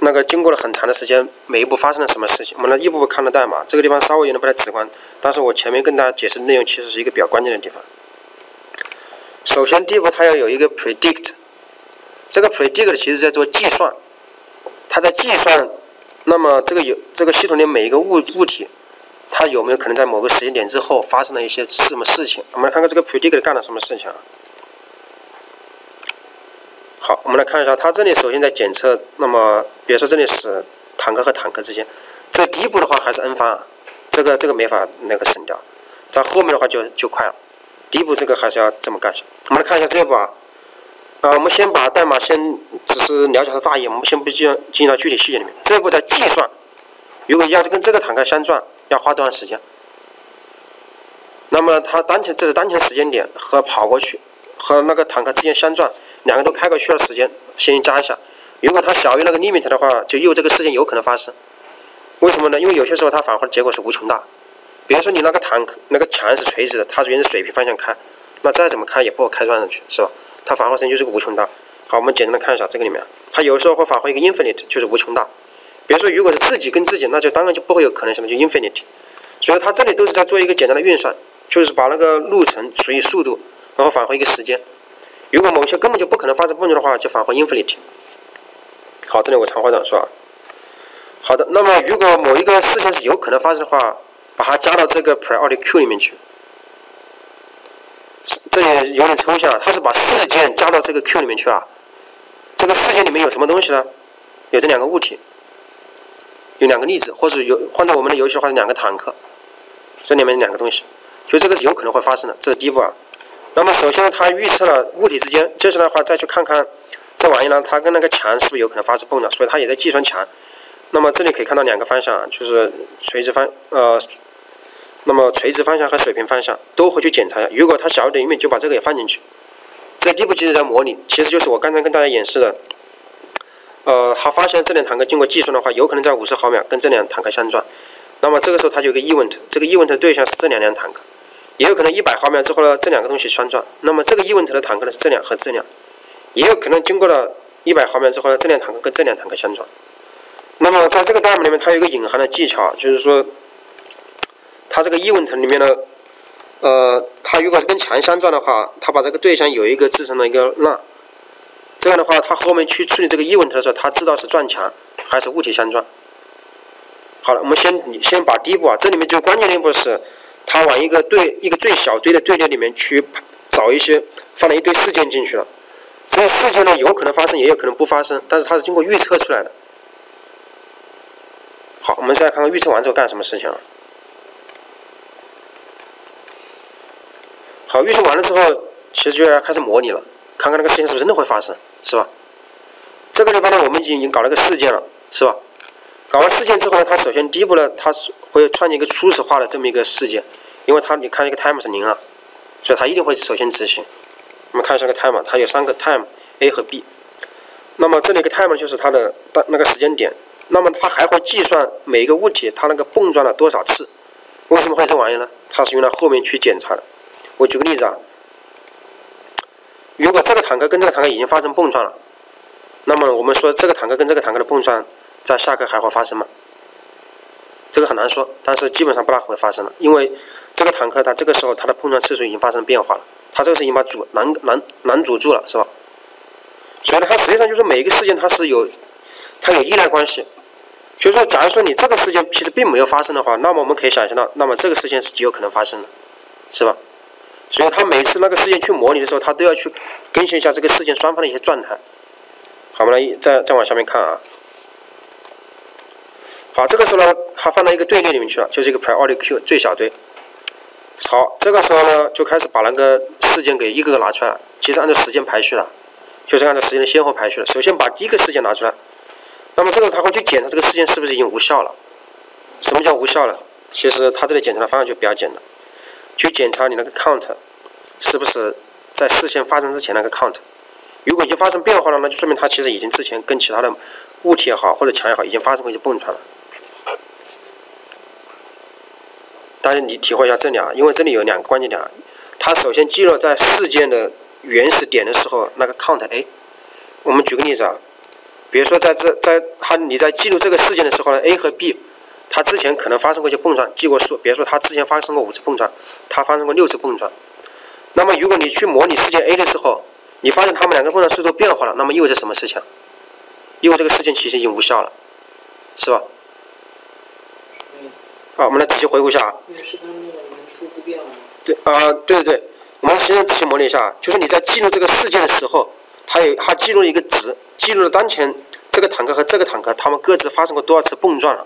那个经过了很长的时间，每一步发生了什么事情？我们来一步步看了代码。这个地方稍微有点不太直观，但是我前面跟大家解释的内容其实是一个比较关键的地方。首先，第一步它要有一个 predict，这个 predict 其实在做计算，它在计算，那么这个有这个系统里每一个物物体，它有没有可能在某个时间点之后发生了一些什么事情？我们来看看这个 predict 干了什么事情啊？好，我们来看一下，它这里首先在检测，那么比如说这里是坦克和坦克之间，这第一步的话还是 n 方，这个这个没法那个省掉，在后面的话就就快了，第一步这个还是要这么干下。我们来看一下这一步啊，啊，我们先把代码先只是了解它大意，我们先不进进入到具体细节里面。这一步在计算，如果要跟这个坦克相撞，要花多长时间？那么它当前这是当前时间点和跑过去和那个坦克之间相撞。两个都开过去的时间，先加一下。如果它小于那个 limit 的话，就又这个事件有可能发生。为什么呢？因为有些时候它返回的结果是无穷大。比如说你那个坦克那个墙是垂直的，它沿着水平方向开，那再怎么开也不会开转上去，是吧？它返回时间就是个无穷大。好，我们简单的看一下这个里面，它有时候会返回一个 infinite，就是无穷大。比如说如果是自己跟自己，那就当然就不会有可能性了，就 infinite。所以它这里都是在做一个简单的运算，就是把那个路程除以速度，然后返回一个时间。如果某些根本就不可能发生碰撞的话，就返回 infinity。好，这里我长话短说啊。好的，那么如果某一个事情是有可能发生的话，把它加到这个 priority q 里面去。这里有点抽象啊，它是把事件加到这个 q 里面去了。这个事件里面有什么东西呢？有这两个物体，有两个粒子，或者有换到我们的游戏的话是两个坦克。这里面两个东西，就这个是有可能会发生的，这是第一步啊。那么首先它预测了物体之间，接下来的话再去看看这玩意呢，它跟那个墙是不是有可能发生碰撞，所以它也在计算墙。那么这里可以看到两个方向，就是垂直方呃，那么垂直方向和水平方向都会去检查一下。如果它小于等于零，就把这个也放进去。这第一步其实在模拟，其实就是我刚才跟大家演示的。呃，他发现这辆坦克经过计算的话，有可能在五十毫秒跟这辆坦克相撞。那么这个时候它就有个 event，这个 event 的对象是这两辆坦克。也有可能一百毫秒之后呢，这两个东西相撞。那么这个 event 的坦克呢是这辆和这辆，也有可能经过了一百毫秒之后呢，这辆坦克跟这辆坦克相撞。那么在这个代码里面，它有一个隐含的技巧，就是说，它这个 event 里面呢，呃，它如果是跟墙相撞的话，它把这个对象有一个制成了一个乱这样的话，它后面去处理这个 event 的时候，它知道是撞墙还是物体相撞。好了，我们先先把第一步啊，这里面就关键的一步是。他往一个队一个最小堆的队列里面去找一些，放了一堆事件进去了。这些事件呢，有可能发生，也有可能不发生，但是它是经过预测出来的。好，我们再看看预测完之后干什么事情啊？好，预测完了之后，其实就要开始模拟了，看看那个事情是不是真的会发生，是吧？这个地方呢，我们已经已经搞了个事件了，是吧？搞完事件之后呢，它首先第一步呢，它是会创建一个初始化的这么一个事件，因为它你看这个 time 是零啊，所以它一定会首先执行。我们看一下个 time，它有三个 time A 和 B。那么这里一个 time 就是它的那个时间点，那么它还会计算每一个物体它那个碰撞了多少次。为什么会这玩意呢？它是用来后面去检查的。我举个例子啊，如果这个坦克跟这个坦克已经发生碰撞了，那么我们说这个坦克跟这个坦克的碰撞。在下个还会发生吗？这个很难说，但是基本上不大会发生了，因为这个坦克它这个时候它的碰撞次数已经发生变化了，它这个是已经把阻拦拦拦阻住了，是吧？所以呢，它实际上就是每一个事件它是有它有依赖关系，就是说，假如说你这个事件其实并没有发生的话，那么我们可以想象到，那么这个事件是极有可能发生的，是吧？所以它每次那个事件去模拟的时候，它都要去更新一下这个事件双方的一些状态。好，我们来再再往下面看啊。好，这个时候呢，它放到一个队列里面去了，就是一个 priority q 最小堆。好，这个时候呢，就开始把那个事件给一个个拿出来了。其实按照时间排序了，就是按照时间的先后排序了。首先把第一个事件拿出来，那么这个他会去检查这个事件是不是已经无效了。什么叫无效了？其实他这里检查的方案就比较简单，去检查你那个 count 是不是在事件发生之前那个 count。如果已经发生变化了，那就说明它其实已经之前跟其他的物体也好或者墙也好，已经发生过一些蹦撞了。大家你体会一下这里啊，因为这里有两个关键点啊。它首先记录在事件的原始点的时候那个 count A。我们举个例子啊，比如说在这在它你在记录这个事件的时候呢，A 和 B，它之前可能发生过一些碰撞，记过数。比如说它之前发生过五次碰撞，它发生过六次碰撞。那么如果你去模拟事件 A 的时候，你发现他们两个碰撞速度变化了，那么意味着什么事情？意味着这个事件其实已经无效了，是吧？好，我们来仔细回顾一下啊。因为是他们那个数字变了？对啊，对对对，我们先仔细模拟一下，就是你在记录这个事件的时候，它有它记录一个值，记录了当前这个坦克和这个坦克它们各自发生过多少次碰撞了。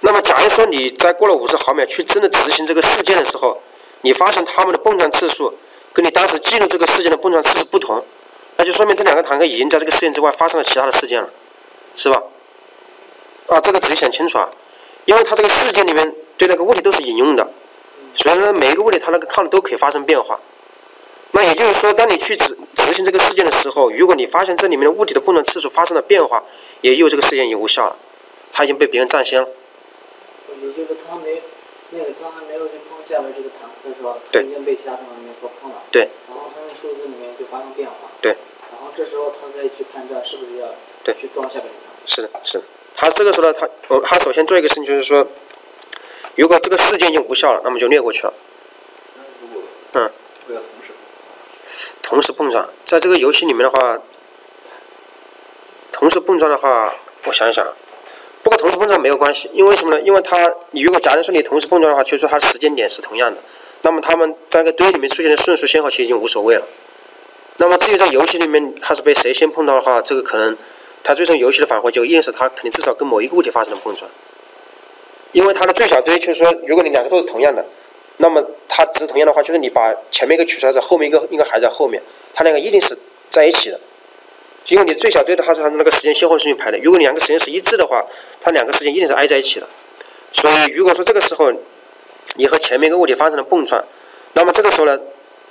那么，假如说你在过了五十毫秒去真的执行这个事件的时候，你发现它们的碰撞次数跟你当时记录这个事件的碰撞次数不同，那就说明这两个坦克已经在这个事件之外发生了其他的事件了，是吧？啊，这个仔细想清楚啊，因为它这个事件里面对那个物体都是引用的。所以呢，每一个物体它那个 count 都可以发生变化。那也就是说，当你去执执行这个事件的时候，如果你发现这里面的物体的碰撞次数发生了变化，也有这个事件已经无效了，它已经被别人占先了。也就是他没那个他还没有去碰下面这个坦克的时候，他对已经被其他坦克里面所碰了。对。然后他那数字里面就发生变化。对。然后这时候他再去判断是不是要对去撞下面的。是的，是的。他这个时候呢，他哦，他首先做一个事情就是说，如果这个事件已经无效了，那么就略过去了。嗯，不要同时，同时碰撞，在这个游戏里面的话，同时碰撞的话，我想一想，不过同时碰撞没有关系，因为什么呢？因为他，你如果假如说你同时碰撞的话，就是说它的时间点是同样的，那么他们在那个堆里面出现的顺序先后其实已经无所谓了。那么至于在游戏里面他是被谁先碰到的话，这个可能它最终游戏的返回就一定是它肯定至少跟某一个物体发生了碰撞，因为它的最小堆就是说，如果你两个都是同样的，那么它值同样的话，就是你把前面一个取出来之后，后面一个应该还在后面，它两个一定是在一起的。因为你最小堆的它是按照那个时间先后顺序排的，如果你两个时间是一致的话，它两个时间一定是挨在一起的。所以如果说这个时候你和前面一个物体发生了碰撞，那么这个时候呢，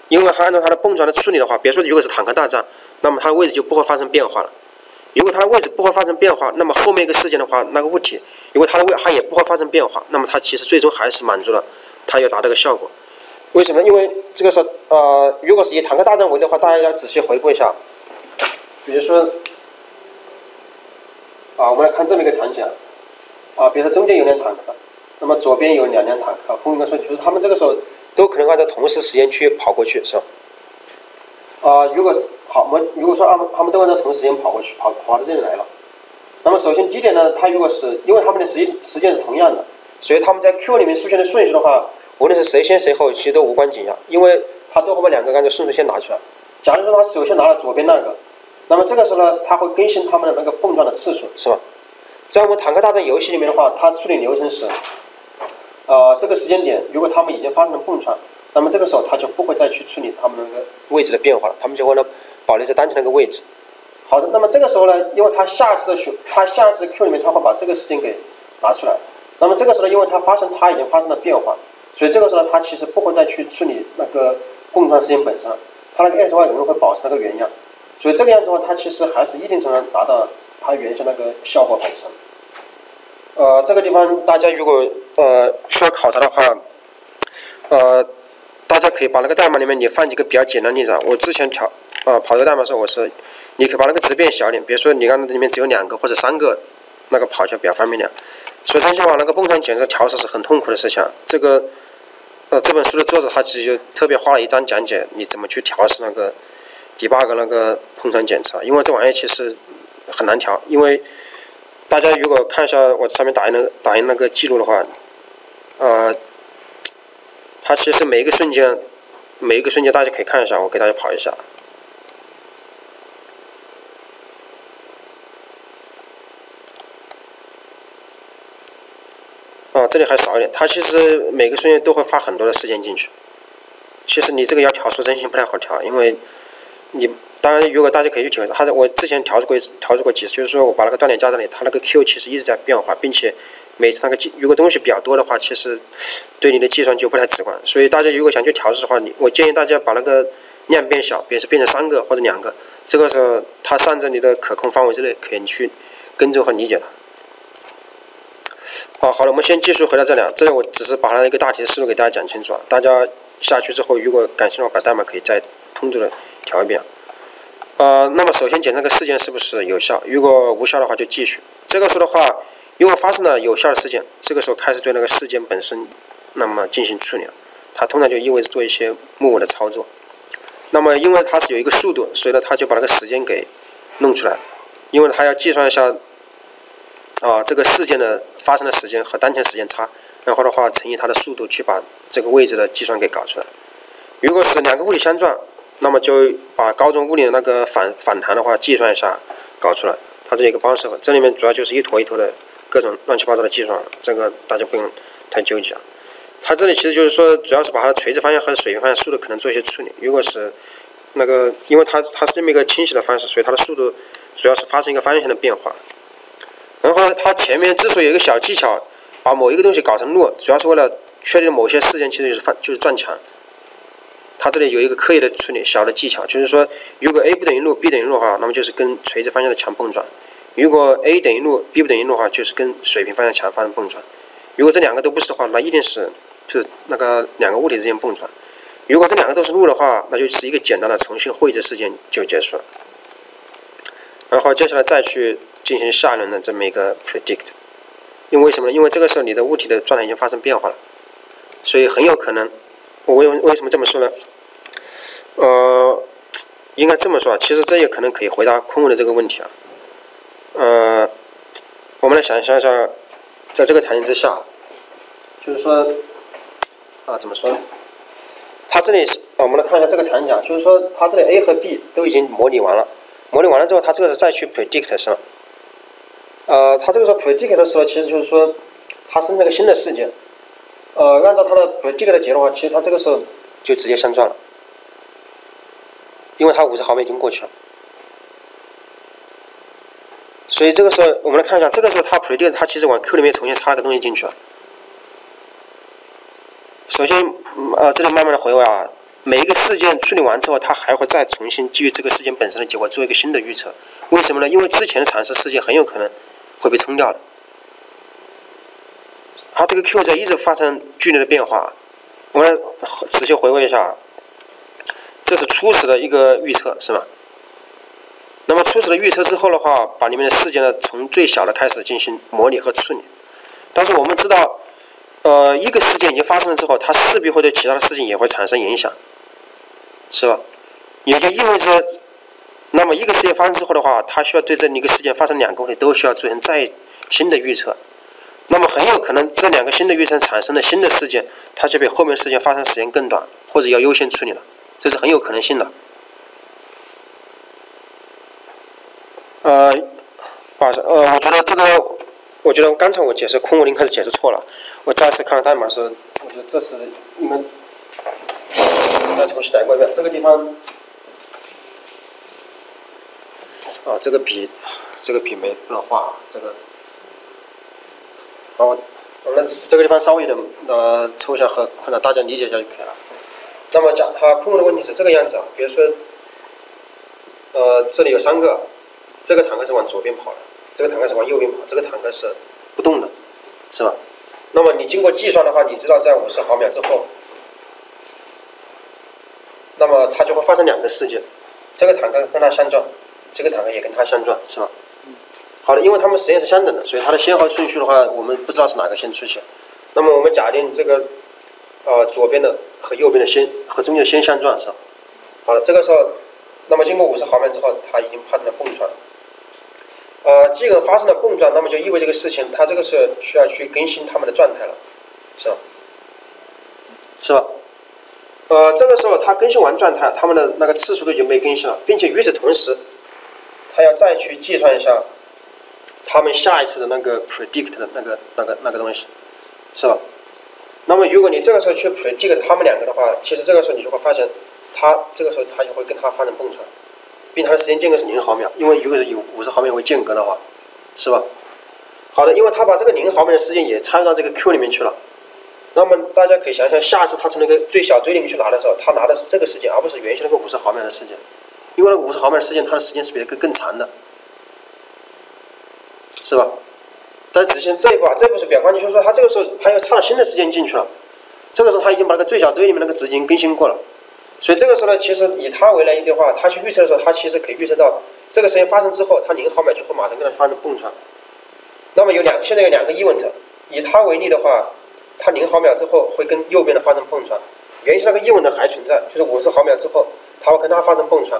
因为它按照它的碰撞的处理的话，别说如果是坦克大战，那么它的位置就不会发生变化了。如果它的位置不会发生变化，那么后面一个事件的话，那个物体如果它的位它也不会发生变化，那么它其实最终还是满足了它要达到这个效果。为什么？因为这个是呃，如果是以坦克大战为的话，大家要仔细回顾一下。比如说，啊，我们来看这么一个场景，啊，比如说中间有辆坦克，那么左边有两辆坦克，碰一个说就是他们这个时候都可能按照同时时间去跑过去，是吧？啊，如果好，我们如果说他们他们都按照同时时间跑过去，跑跑到这里来了，那么首先第一点呢，它如果是因为他们的时间时间是同样的，所以他们在 Q 里面出现的顺序的话，无论是谁先谁后，其实都无关紧要，因为他都会把两个按照顺序先拿出来。假如说他首先拿了左边那个。那么这个时候呢，它会更新他们的那个碰撞的次数，是吧？在我们坦克大战游戏里面的话，它处理流程是，呃，这个时间点如果他们已经发生了碰撞，那么这个时候它就不会再去处理他们那个位置的变化了，他们就会呢保留在当前那个位置。好的，那么这个时候呢，因为它下次的选，它下次 Q 里面它会把这个时间给拿出来，那么这个时候因为它发生它已经发生了变化，所以这个时候它其实不会再去处理那个碰撞时间本身，它那个 S Y 仍然会保持那个原样。所以这个样子的话，它其实还是一定程度上达到它原先那个效果本身。呃，这个地方大家如果呃需要考察的话，呃，大家可以把那个代码里面你放几个比较简单的例子啊。我之前调啊跑这个代码的时候，我是你可以把那个值变小点，比如说你看这里面只有两个或者三个，那个跑起来比较方便点。所以真心话，那个蹦床检测调试是很痛苦的事情。这个呃这本书的作者他其实就特别花了一章讲解你怎么去调试那个。debug 那个碰撞检测，因为这玩意其实很难调。因为大家如果看一下我上面打印的打印那个记录的话，呃，它其实每一个瞬间，每一个瞬间大家可以看一下，我给大家跑一下。啊，这里还少一点，它其实每个瞬间都会发很多的时间进去。其实你这个要调数真心不太好调，因为你当然，如果大家可以去体会，它的我之前调试过一次，调试过几次，就是说我把那个断点加这里，它那个 Q 其实一直在变化，并且每次那个计如果东西比较多的话，其实对你的计算就不太直观。所以大家如果想去调试的话，你我建议大家把那个量变小，比如变成三个或者两个，这个时候它算在你的可控范围之内，可以去跟踪和理解它。好，好了，我们先继续回到这里，这里我只是把它一个大体的思路给大家讲清楚啊。大家下去之后，如果感兴趣的话，把代码可以再通知的调一遍。呃，那么首先检测个事件是不是有效，如果无效的话就继续。这个时候的话，如果发生了有效的事件，这个时候开始对那个事件本身，那么进行处理了。它通常就意味着做一些木偶的操作。那么因为它是有一个速度，所以呢，它就把那个时间给弄出来，因为它要计算一下。啊，这个事件的发生的时间和当前时间差，然后的话乘以它的速度去把这个位置的计算给搞出来。如果是两个物理相撞，那么就把高中物理的那个反反弹的话计算一下，搞出来。它这一个方式，这里面主要就是一坨一坨的各种乱七八糟的计算，这个大家不用太纠结。它这里其实就是说，主要是把它的垂直方向和水平方向速度可能做一些处理。如果是那个，因为它它是这么一个倾斜的方式，所以它的速度主要是发生一个方向性的变化。然后呢，它前面之所以有一个小技巧，把某一个东西搞成路，主要是为了确定某些事件其实就是翻就是撞墙。它这里有一个刻意的处理小的技巧，就是说，如果 A 不等于路，B 等于路的话，那么就是跟垂直方向的墙碰撞；如果 A 等于路，B 不等于路的话，就是跟水平方向墙发生碰撞。如果这两个都不是的话，那一定是是那个两个物体之间碰撞。如果这两个都是路的话，那就是一个简单的重新绘制事件就结束了。然后接下来再去。进行下一轮的这么一个 predict，因为什么呢？因为这个时候你的物体的状态已经发生变化了，所以很有可能，我为为什么这么说呢？呃，应该这么说啊，其实这也可能可以回答空物的这个问题啊。我们来想象一下，在这个条件之下，就是说，啊，怎么说呢？它这里是，我们来看一下这个场景啊，就是说，它这里 A 和 B 都已经模拟完了，模拟完了之后，它这个是再去 predict 是吧？呃，它这个时候 predict 的时候，其实就是说，它生成一个新的事件。呃，按照它的 predict 的结的话，其实它这个时候就直接相撞了，因为它五十毫米已经过去了。所以这个时候，我们来看一下，这个时候它 predict 它其实往 Q 里面重新插了个东西进去了。首先，呃，这里慢慢的回味啊，每一个事件处理完之后，它还会再重新基于这个事件本身的结果做一个新的预测。为什么呢？因为之前的尝试事件很有可能。会被冲掉的。它这个 Q 在一直发生剧烈的变化。我们仔细回味一下，这是初始的一个预测，是吧？那么初始的预测之后的话，把里面的事件呢从最小的开始进行模拟和处理。但是我们知道，呃，一个事件已经发生了之后，它势必会对其他的事情也会产生影响，是吧？也就意味着。那么一个事件发生之后的话，它需要对这一个事件发生两个问题都需要进行再新的预测。那么很有可能这两个新的预测产生的新的事件，它就比后面事件发生时间更短，或者要优先处理了，这是很有可能性的。呃，把呃，我觉得这个，我觉得刚才我解释空无零开始解释错了。我再次看了代码的时候，我觉得这次你们再重新来过一遍，这个地方。啊，这个笔，这个笔没不能画，这个，好，我们这个地方稍微的呃抽象和困难，大家理解一下就可以了。那么讲它空的问题是这个样子啊，比如说，呃，这里有三个，这个坦克是往左边跑的，这个坦克是往右边跑，这个坦克是不动的，是吧？那么你经过计算的话，你知道在五十毫秒之后，那么它就会发生两个事件，这个坦克跟它相撞。这个坦克也跟它相撞，是吧？好的，因为它们实验是相等的，所以它的先后顺序的话，我们不知道是哪个先出现。那么我们假定这个，呃，左边的和右边的先和中间的先相撞，是吧？好了，这个时候，那么经过五十毫秒之后，它已经发生了碰撞。呃，既然发生了碰撞，那么就意味着这个事情，它这个是需要去更新他们的状态了，是吧？是吧？呃，这个时候它更新完状态，他们的那个次数都已经被更新了，并且与此同时。他要再去计算一下，他们下一次的那个 predict 的那个那个那个东西，是吧？那么如果你这个时候去 predict 他们两个的话，其实这个时候你就会发现，他这个时候他就会跟他发生碰撞，并它的时间间隔是零毫秒，因为如果是以五十毫秒为间隔的话，是吧？好的，因为它把这个零毫秒的时间也掺到这个 Q 里面去了。那么大家可以想想，下次他从那个最小堆里面去拿的时候，他拿的是这个时间，而不是原先那个五十毫秒的时间，因为那个五十毫秒的时间，它的时间是比这个更长的，是吧？但是执行这一步啊，这一步是比较关键，就是说他这个时候他又插了新的时间进去了，这个时候他已经把那个最小堆里面那个值已经更新过了，所以这个时候呢，其实以他为例的话，他去预测的时候，他其实可以预测到这个事情发生之后，它零毫秒就会马上跟它发生蹦传。那么有两现在有两个 event，以它为例的话。它零毫秒之后会跟右边的发生碰撞，原先那个 event 还存在，就是五十毫秒之后它会跟它发生碰撞。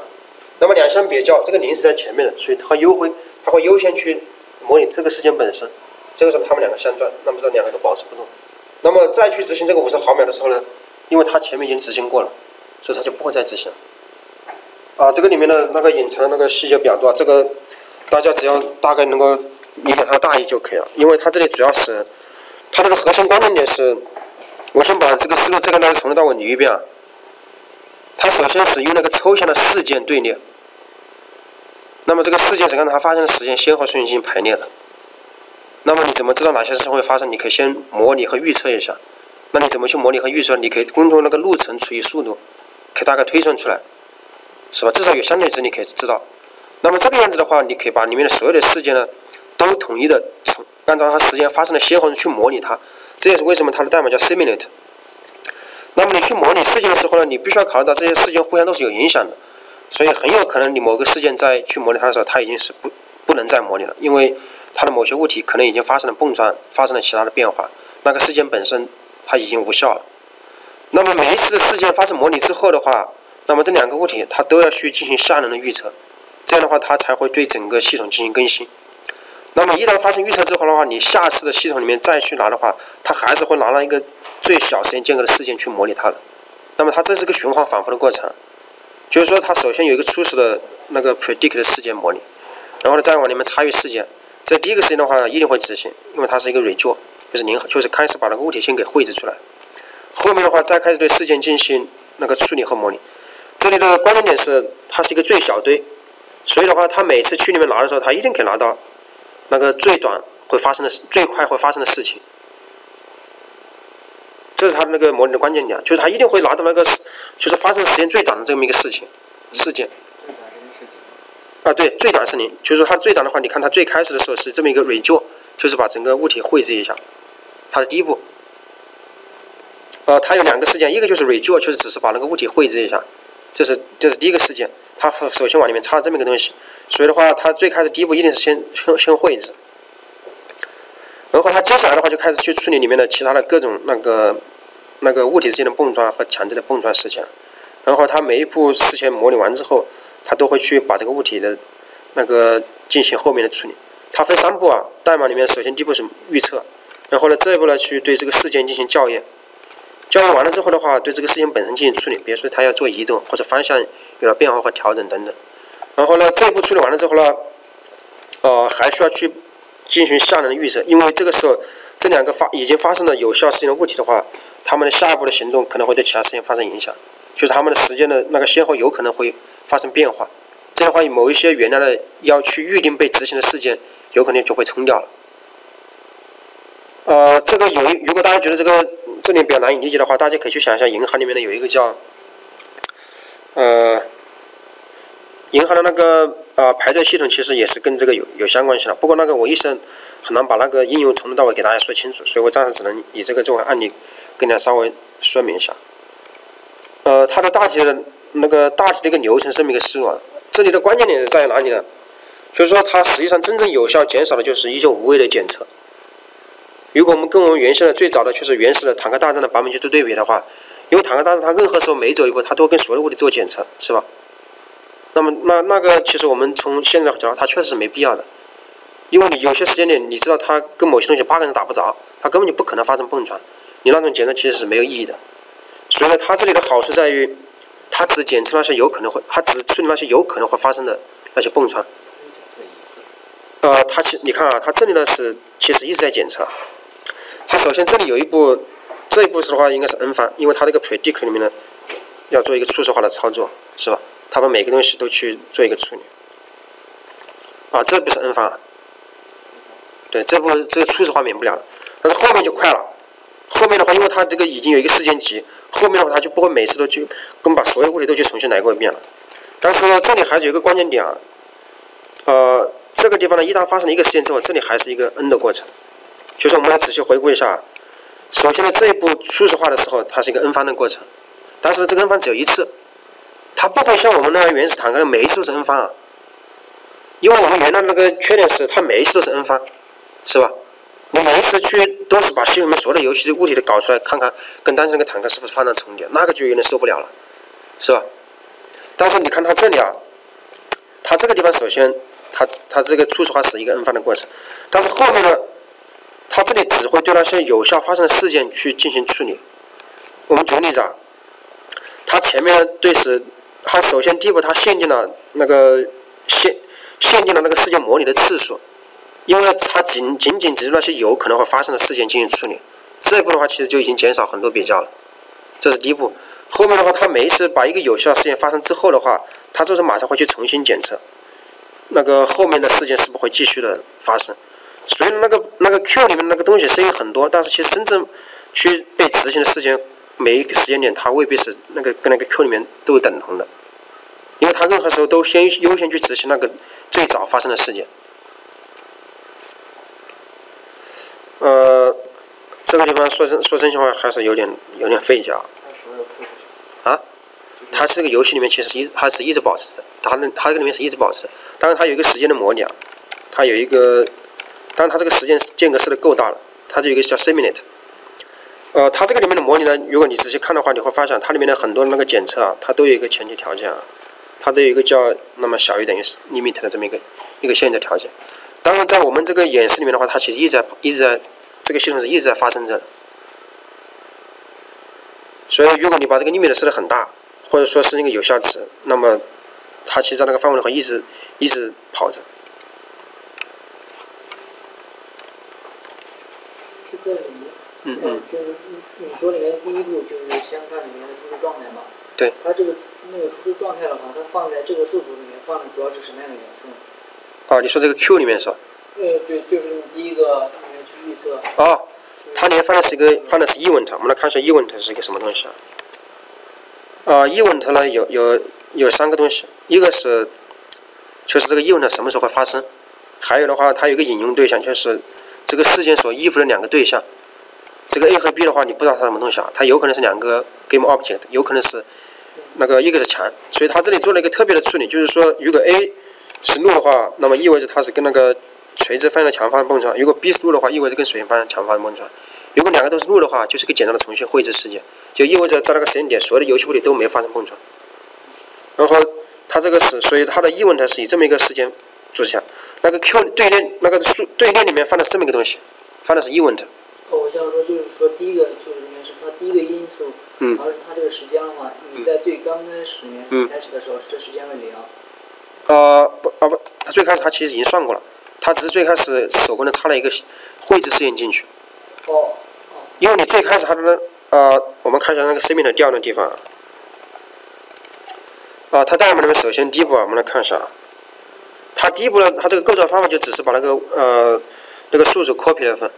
那么两相比较，这个零是在前面的，所以它优会它会优先去模拟这个事件本身。这个时候它们两个相撞，那么这两个都保持不动。那么再去执行这个五十毫秒的时候呢，因为它前面已经执行过了，所以它就不会再执行。啊，这个里面的那个隐藏的那个细节比较多，这个大家只要大概能够理解它的大意就可以了，因为它这里主要是。它这个核心关键点是，我先把这个思路再跟大家从头到尾捋一遍啊。它首先是用那个抽象的事件队列，那么这个事件是按它发生的时间先后顺序进行排列的。那么你怎么知道哪些事情会发生？你可以先模拟和预测一下。那你怎么去模拟和预测？你可以通过那个路程除以速度，可以大概推算出来，是吧？至少有相对值你可以知道。那么这个样子的话，你可以把里面的所有的事件呢，都统一的从。按照它时间发生的先后去模拟它，这也是为什么它的代码叫 simulate。那么你去模拟事件的时候呢，你必须要考虑到这些事件互相都是有影响的，所以很有可能你某个事件在去模拟它的时候，它已经是不不能再模拟了，因为它的某些物体可能已经发生了碰撞，发生了其他的变化，那个事件本身它已经无效了。那么每一次事件发生模拟之后的话，那么这两个物体它都要去进行下轮的预测，这样的话它才会对整个系统进行更新。那么一旦发生预测之后的话，你下次的系统里面再去拿的话，它还是会拿了一个最小时间间隔的事件去模拟它的。那么它这是个循环反复的过程，就是说它首先有一个初始的那个 predict 的事件模拟，然后呢再往里面插入事件。这第一个事件的话一定会执行，因为它是一个 r e j o 就是零，就是开始把那个物体先给绘制出来。后面的话再开始对事件进行那个处理和模拟。这里的关键点是它是一个最小堆，所以的话它每次去里面拿的时候，它一定可以拿到。那个最短会发生的、最快会发生的事情，这是它的那个模拟的关键点，就是它一定会拿到那个，就是发生时间最短的这么一个事情事件。啊，对，最短是零，就是说它最短的话，你看它最开始的时候是这么一个 r e j o 就是把整个物体绘制一下，它的第一步。呃，它有两个事件，一个就是 r e j o 就是只是把那个物体绘制一下，这是这是第一个事件。它首先往里面插了这么一个东西，所以的话，它最开始第一步一定是先先先绘制，然后它接下来的话就开始去处理里面的其他的各种那个那个物体之间的碰撞和强制的碰撞事件，然后它每一步事先模拟完之后，它都会去把这个物体的那个进行后面的处理。它分三步啊，代码里面首先第一步是预测，然后呢这一步呢去对这个事件进行校验。交易完了之后的话，对这个事情本身进行处理，比如说它要做移动或者方向有了变化和调整等等。然后呢，这一步处理完了之后呢，呃，还需要去进行下轮的预测，因为这个时候这两个发已经发生了有效事件的物体的话，他们的下一步的行动可能会对其他事情发生影响，就是他们的时间的那个先后有可能会发生变化。这样的话，某一些原来的要去预定被执行的事件，有可能就会冲掉了。呃，这个有，如果大家觉得这个。这里比较难以理解的话，大家可以去想一下，银行里面的有一个叫，呃，银行的那个啊排队系统，其实也是跟这个有有相关性的。不过那个我一时很难把那个应用从头到尾给大家说清楚，所以我暂时只能以这个作为案例，跟大家稍微说明一下。呃，它的大体的那个大体的一个流程是这么一个思路啊，这里的关键点是在哪里呢？就是说它实际上真正有效减少的就是一些无谓的检测。如果我们跟我们原先的最早的就是原始的坦克大战的版本去做对比的话，因为坦克大战它任何时候每走一步，它都跟所有物体做检测，是吧？那么那那个其实我们从现在的角度，它确实是没必要的，因为你有些时间点你知道它跟某些东西八个人打不着，它根本就不可能发生碰撞，你那种检测其实是没有意义的。所以呢，它这里的好处在于，它只检测那些有可能会，它只处理那些有可能会发生的那些碰撞。呃，它其你看啊，它这里呢是其实一直在检测。它首先这里有一步，这一步的话应该是 n 方，因为它这个 predict 里面呢要做一个初始化的操作，是吧？它把每个东西都去做一个处理。啊，这不是 n 方。对，这部这个初始化免不了了，但是后面就快了。后面的话，因为它这个已经有一个事件集，后面的话它就不会每次都去跟把所有物体都去重新来过一遍了。但是呢，这里还是有一个关键点啊，呃，这个地方呢，一旦发生了一个事件之后，这里还是一个 n 的过程。就是我们来仔细回顾一下，首先呢，这一步初始化的时候，它是一个 n 方的过程，但是呢，这个 n 方只有一次，它不会像我们那原始坦克的每一次都是 n 方啊，因为我们原来那个缺点是它每一次都是 n 方，是吧？你每一次去都是把系统里面所有的游戏的物体都搞出来，看看跟当时那个坦克是不是发生重叠，那个就有点受不了了，是吧？但是你看它这里啊，它这个地方首先它它这个初始化是一个 n 方的过程，但是后面呢，它这里只会对那些有效发生的事件去进行处理。我们举个例子啊，它前面对是它首先第一步它限定了那个限限定了那个事件模拟的次数。因为它仅仅仅只是那些有可能会发生的事件进行处理，这一步的话其实就已经减少很多比较了，这是第一步。后面的话，它每一次把一个有效事件发生之后的话，它就是马上会去重新检测，那个后面的事件是不会继续的发生。所以那个那个 Q 里面那个东西声音很多，但是其实真正去被执行的事件，每一个时间点它未必是那个跟那个 Q 里面都等同的，因为它任何时候都先优先去执行那个最早发生的事件。呃，这个地方说真说真心话，还是有点有点费脚。啊？它这个游戏里面其实一它是一直保持的，它那它这个里面是一直保持。当然它有一个时间的模拟啊，它有一个，当然它这个时间间隔设的够大了，它这有一个叫 simulate。呃，它这个里面的模拟呢，如果你仔细看的话，你会发现它里面的很多那个检测啊，它都有一个前提条件啊，它都有一个叫那么小于等于 limit 的这么一个一个限制条件。当然，在我们这个演示里面的话，它其实一直在一直在。这个系统是一直在发生着，所以如果你把这个 limit 设的很大，或者说是那个有效值，那么它其实在那个范围的话一直一直跑着。这里面，嗯嗯，就是你你说里面第一步就是先看里面的初始状态嘛？对。它这个那个初始状态的话，它放在这个数组里面放的主要是什么样的元素？哦，你说这个 Q 里面是吧？呃，对，就是第一个。哦，它里面放的是一个放的是 event，我们来看一下 event 是一个什么东西啊？啊，event 呢有有有三个东西，一个是就是这个 event 什么时候会发生，还有的话它有个引用对象，就是这个事件所依附的两个对象。这个 A 和 B 的话，你不知道它什么东西啊？它有可能是两个 game object，有可能是那个一个是墙，所以它这里做了一个特别的处理，就是说如果 A 是路的话，那么意味着它是跟那个垂直方向的墙发生碰撞，如果 B 是路的话，意味着跟水平方向墙发生碰撞；如果两个都是路的话，就是个简单的重新绘制事件，就意味着在那个时间点，所有的游戏物体都没发生碰撞。然后它这个是，所以它的 event 是以这么一个时间组成。那个 Q 对列那个数对列里面放的是这么一个东西，放的是 event。哦，我想说就是说第一个就是里面是它第一个因素，嗯，而它这个时间的话，你在最刚开始里面开始的时候，这时间为零。呃，不啊不，它最开始它其实已经算过了。它只是最开始手工的插了一个绘制试验进去。哦。因为你最开始它的呃，我们看一下那个生命的调的地方。啊，它代码里面首先第一步啊，我们来看一下。它第一步呢，它这个构造方法就只是把那个呃那个数组 copy 了份。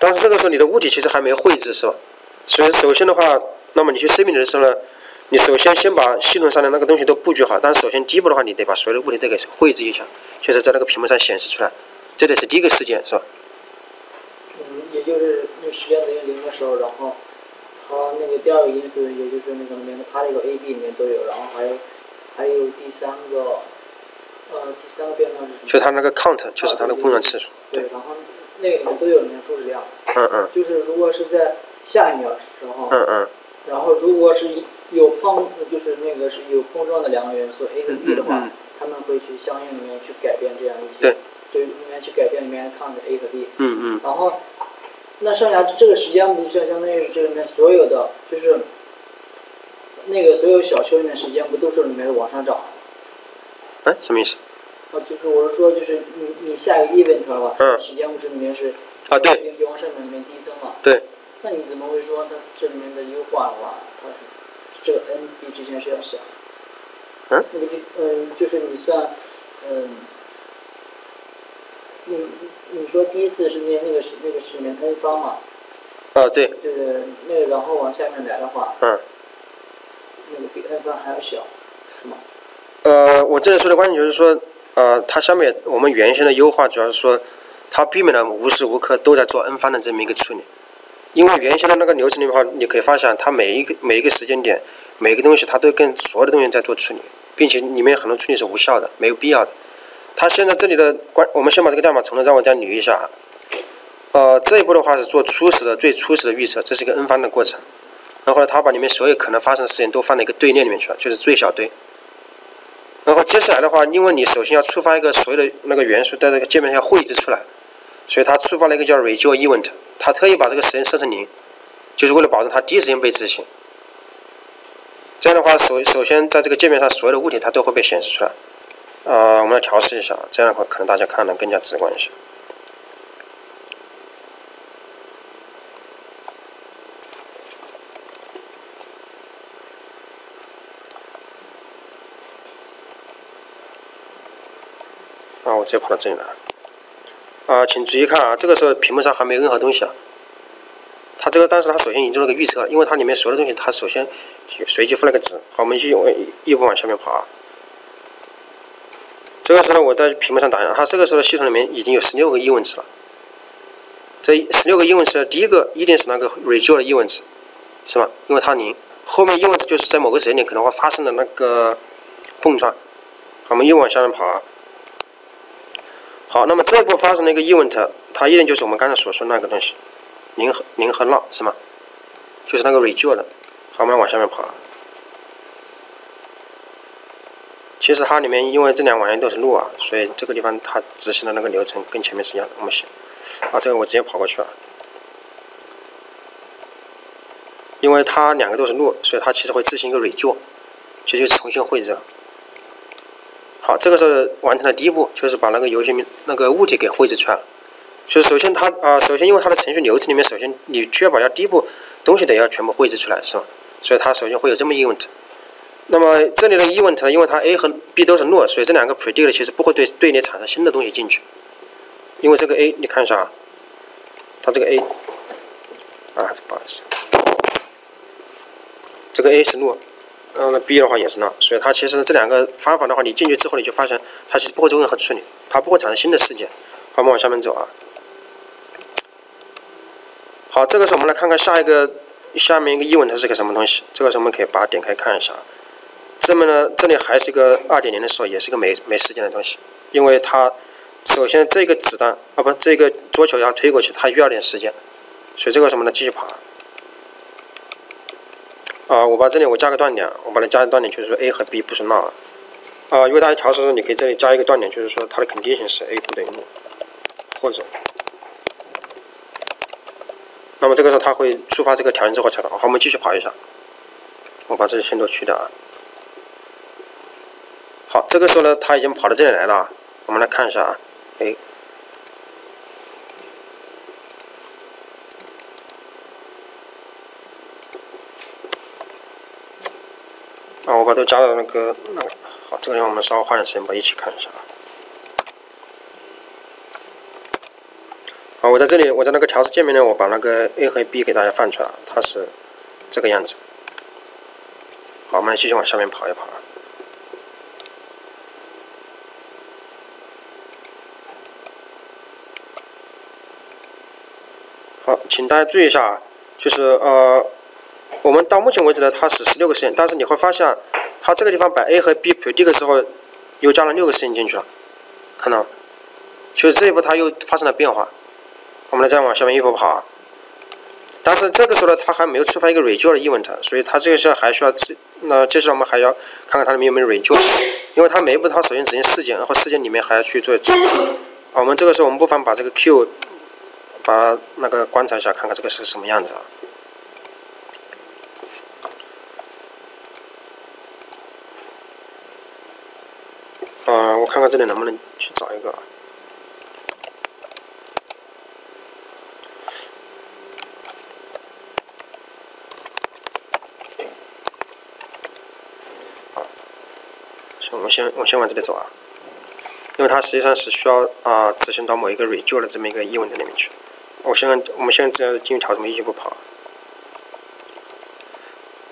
但是这个时候你的物体其实还没有绘制是吧？所以首先的话，那么你去声明的时候呢？你首先先把系统上的那个东西都布局好，但是首先第一步的话，你得把所有的物体都给绘制一下，就是在那个屏幕上显示出来，这得是第一个事件，是吧？嗯，也就是那时间等于零的时候，然后它那个第二个因素，也就是那个里面的 particle A、B 里面都有，然后还有还有第三个，呃，第三个变量是？就是它那个 count，就是它的碰撞次数。对，然后那个里面都有里面初始量。嗯嗯。就是如果是在下一秒时候。嗯嗯。然后如果是有碰，就是那个是有碰撞的两个元素 A 和 B 的话，他们会去相应里面去改变这样一些，对就里面去改变里面 count A 和 B。嗯嗯。然后，那剩下这个时间不就相相当于是这里面所有的，就是那个所有小丘里面时间不都是里面往上涨？哎，什么意思？啊，就是我是说，就是你你下一个 event 的话，嗯，时间物质里面是啊对，往上面里面递增嘛？对。那你怎么会说它这里面的优化的话，它是这个 n、比之前是要小？嗯？那个就嗯，就是你算，嗯，你你说第一次是那那个是那个是里面 n 方嘛？啊，对，对对那个然后往下面来的话，嗯。那个比 n 方还要小？呃，我这里说的观点就是说，呃，它下面我们原先的优化主要是说，它避免了无时无刻都在做 n 方的这么一个处理。因为原先的那个流程里面的话，你可以发现，它每一个每一个时间点，每个东西它都跟所有的东西在做处理，并且里面很多处理是无效的，没有必要的。它现在这里的关，我们先把这个代码重头让我再捋一下啊。呃，这一步的话是做初始的最初始的预测，这是一个 n 方的过程。然后呢，它把里面所有可能发生的事情都放在一个队列里面去了，就是最小堆。然后接下来的话，因为你首先要触发一个所有的那个元素在这个界面上绘制出来，所以它触发了一个叫 rejoin event，它特意把这个时间设成零，就是为了保证它第一时间被执行。这样的话，首首先在这个界面上所有的物体它都会被显示出来。啊，我们来调试一下，这样的话可能大家看的更加直观一些。啊，我直接跑到这里来。啊，请注意看啊，这个时候屏幕上还没有任何东西啊。它这个，但是它首先已经做了个预测，因为它里面所有的东西，它首先随机赋了个值。好，我们继续往一步往下面跑啊。这个时候我在屏幕上打一下，它这个时候系统里面已经有十六个英文词了。这十六个英文词第一个一定是那个 rejoin 的 event，是吧？因为它零，后面 event 就是在某个时间点可能会发生的那个碰撞。我们又往下面跑啊。好，那么这一步发生了一个 event，它一定就是我们刚才所说那个东西，零和零和落是吗？就是那个 rejoin 的。好，我们往下面跑。其实它里面因为这两玩意都是路啊，所以这个地方它执行的那个流程跟前面是一样的。我们写，啊，这个我直接跑过去了，因为它两个都是路，所以它其实会执行一个 rejoin，其实就重新绘制了。好，这个时候完成了第一步，就是把那个游戏名那个物体给绘制出来了。就是首先它啊，首先因为它的程序流程里面，首先你确保要第一步东西得要全部绘制出来，是吧？所以它首先会有这么一个问题。那么这里的 event 呢，因为它 A 和 B 都是 No，所以这两个 predict 其实不会对队列产生新的东西进去。因为这个 A 你看一下啊，它这个 A 啊，不好意思，这个 A 是 No。然后呢，B 的话也是那，所以它其实这两个方法的话，你进去之后你就发现它其实不会做任何处理，它不会产生新的事件。好，我们往下面走啊。好，这个时候我们来看看下一个下面一个 event 是个什么东西。这个时候我们可以把它点开看一下。这么呢，这里还是一个二点零的时候，也是个没没时间的东西，因为它首先这个子弹啊不，这个桌球要推过去，它需要点时间，所以这个什么呢，继续跑。啊，我把这里我加个断点，我把它加个断点，就是说 A 和 B 不是 n 啊，因为大家调试的时候，你可以这里加一个断点，就是说它的 condition 是 A 不等于 n 或者，那么这个时候它会触发这个条件之后才到。好，我们继续跑一下，我把这些线都去掉啊。好，这个时候呢，它已经跑到这里来了，我们来看一下啊，哎。啊，我把都加到那个那个，好，这个地方我们稍微花点时间把一起看一下啊。好，我在这里，我在那个调试界面呢，我把那个 A 和 B 给大家放出来，它是这个样子。好，我们来继续往下面跑一跑啊。好，请大家注意一下啊，就是呃。我们到目前为止呢，它是十六个实验，但是你会发现，它这个地方把 A 和 B predict 时候，又加了六个实验进去了，看到？就是这一步它又发生了变化。我们来再往下面一步跑，啊但是这个时候呢，它还没有触发一个 rejoin 的 event，所以它这个时候还需要，那接下来我们还要看看它里面有没有 rejoin，因为它每一步它首先执行事件，然后事件里面还要去做。我们这个时候我们不妨把这个 Q，把那个观察一下，看看这个是什么样子啊。啊，我看看这里能不能去找一个。行，我先我先往这里走啊，因为它实际上是需要啊、执行到某一个 rejo 的这么一个译文在里面去。我先我们现在进入调整，我们一步一步跑。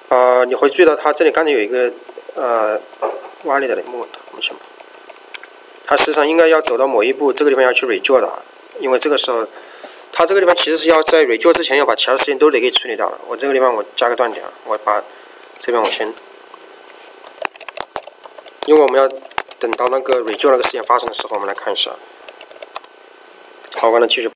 呃，你会注意到它这里刚才有一个呃挖里的 mode，我们先跑。它实际上应该要走到某一步，这个地方要去 rejo 的，因为这个时候它这个地方其实是要在 rejo 之前要把其他事情都得给处理掉了。我这个地方我加个断点，我把这边我先，因为我们要等到那个 rejo 那个事件发生的时候，我们来看一下。好，完了继续。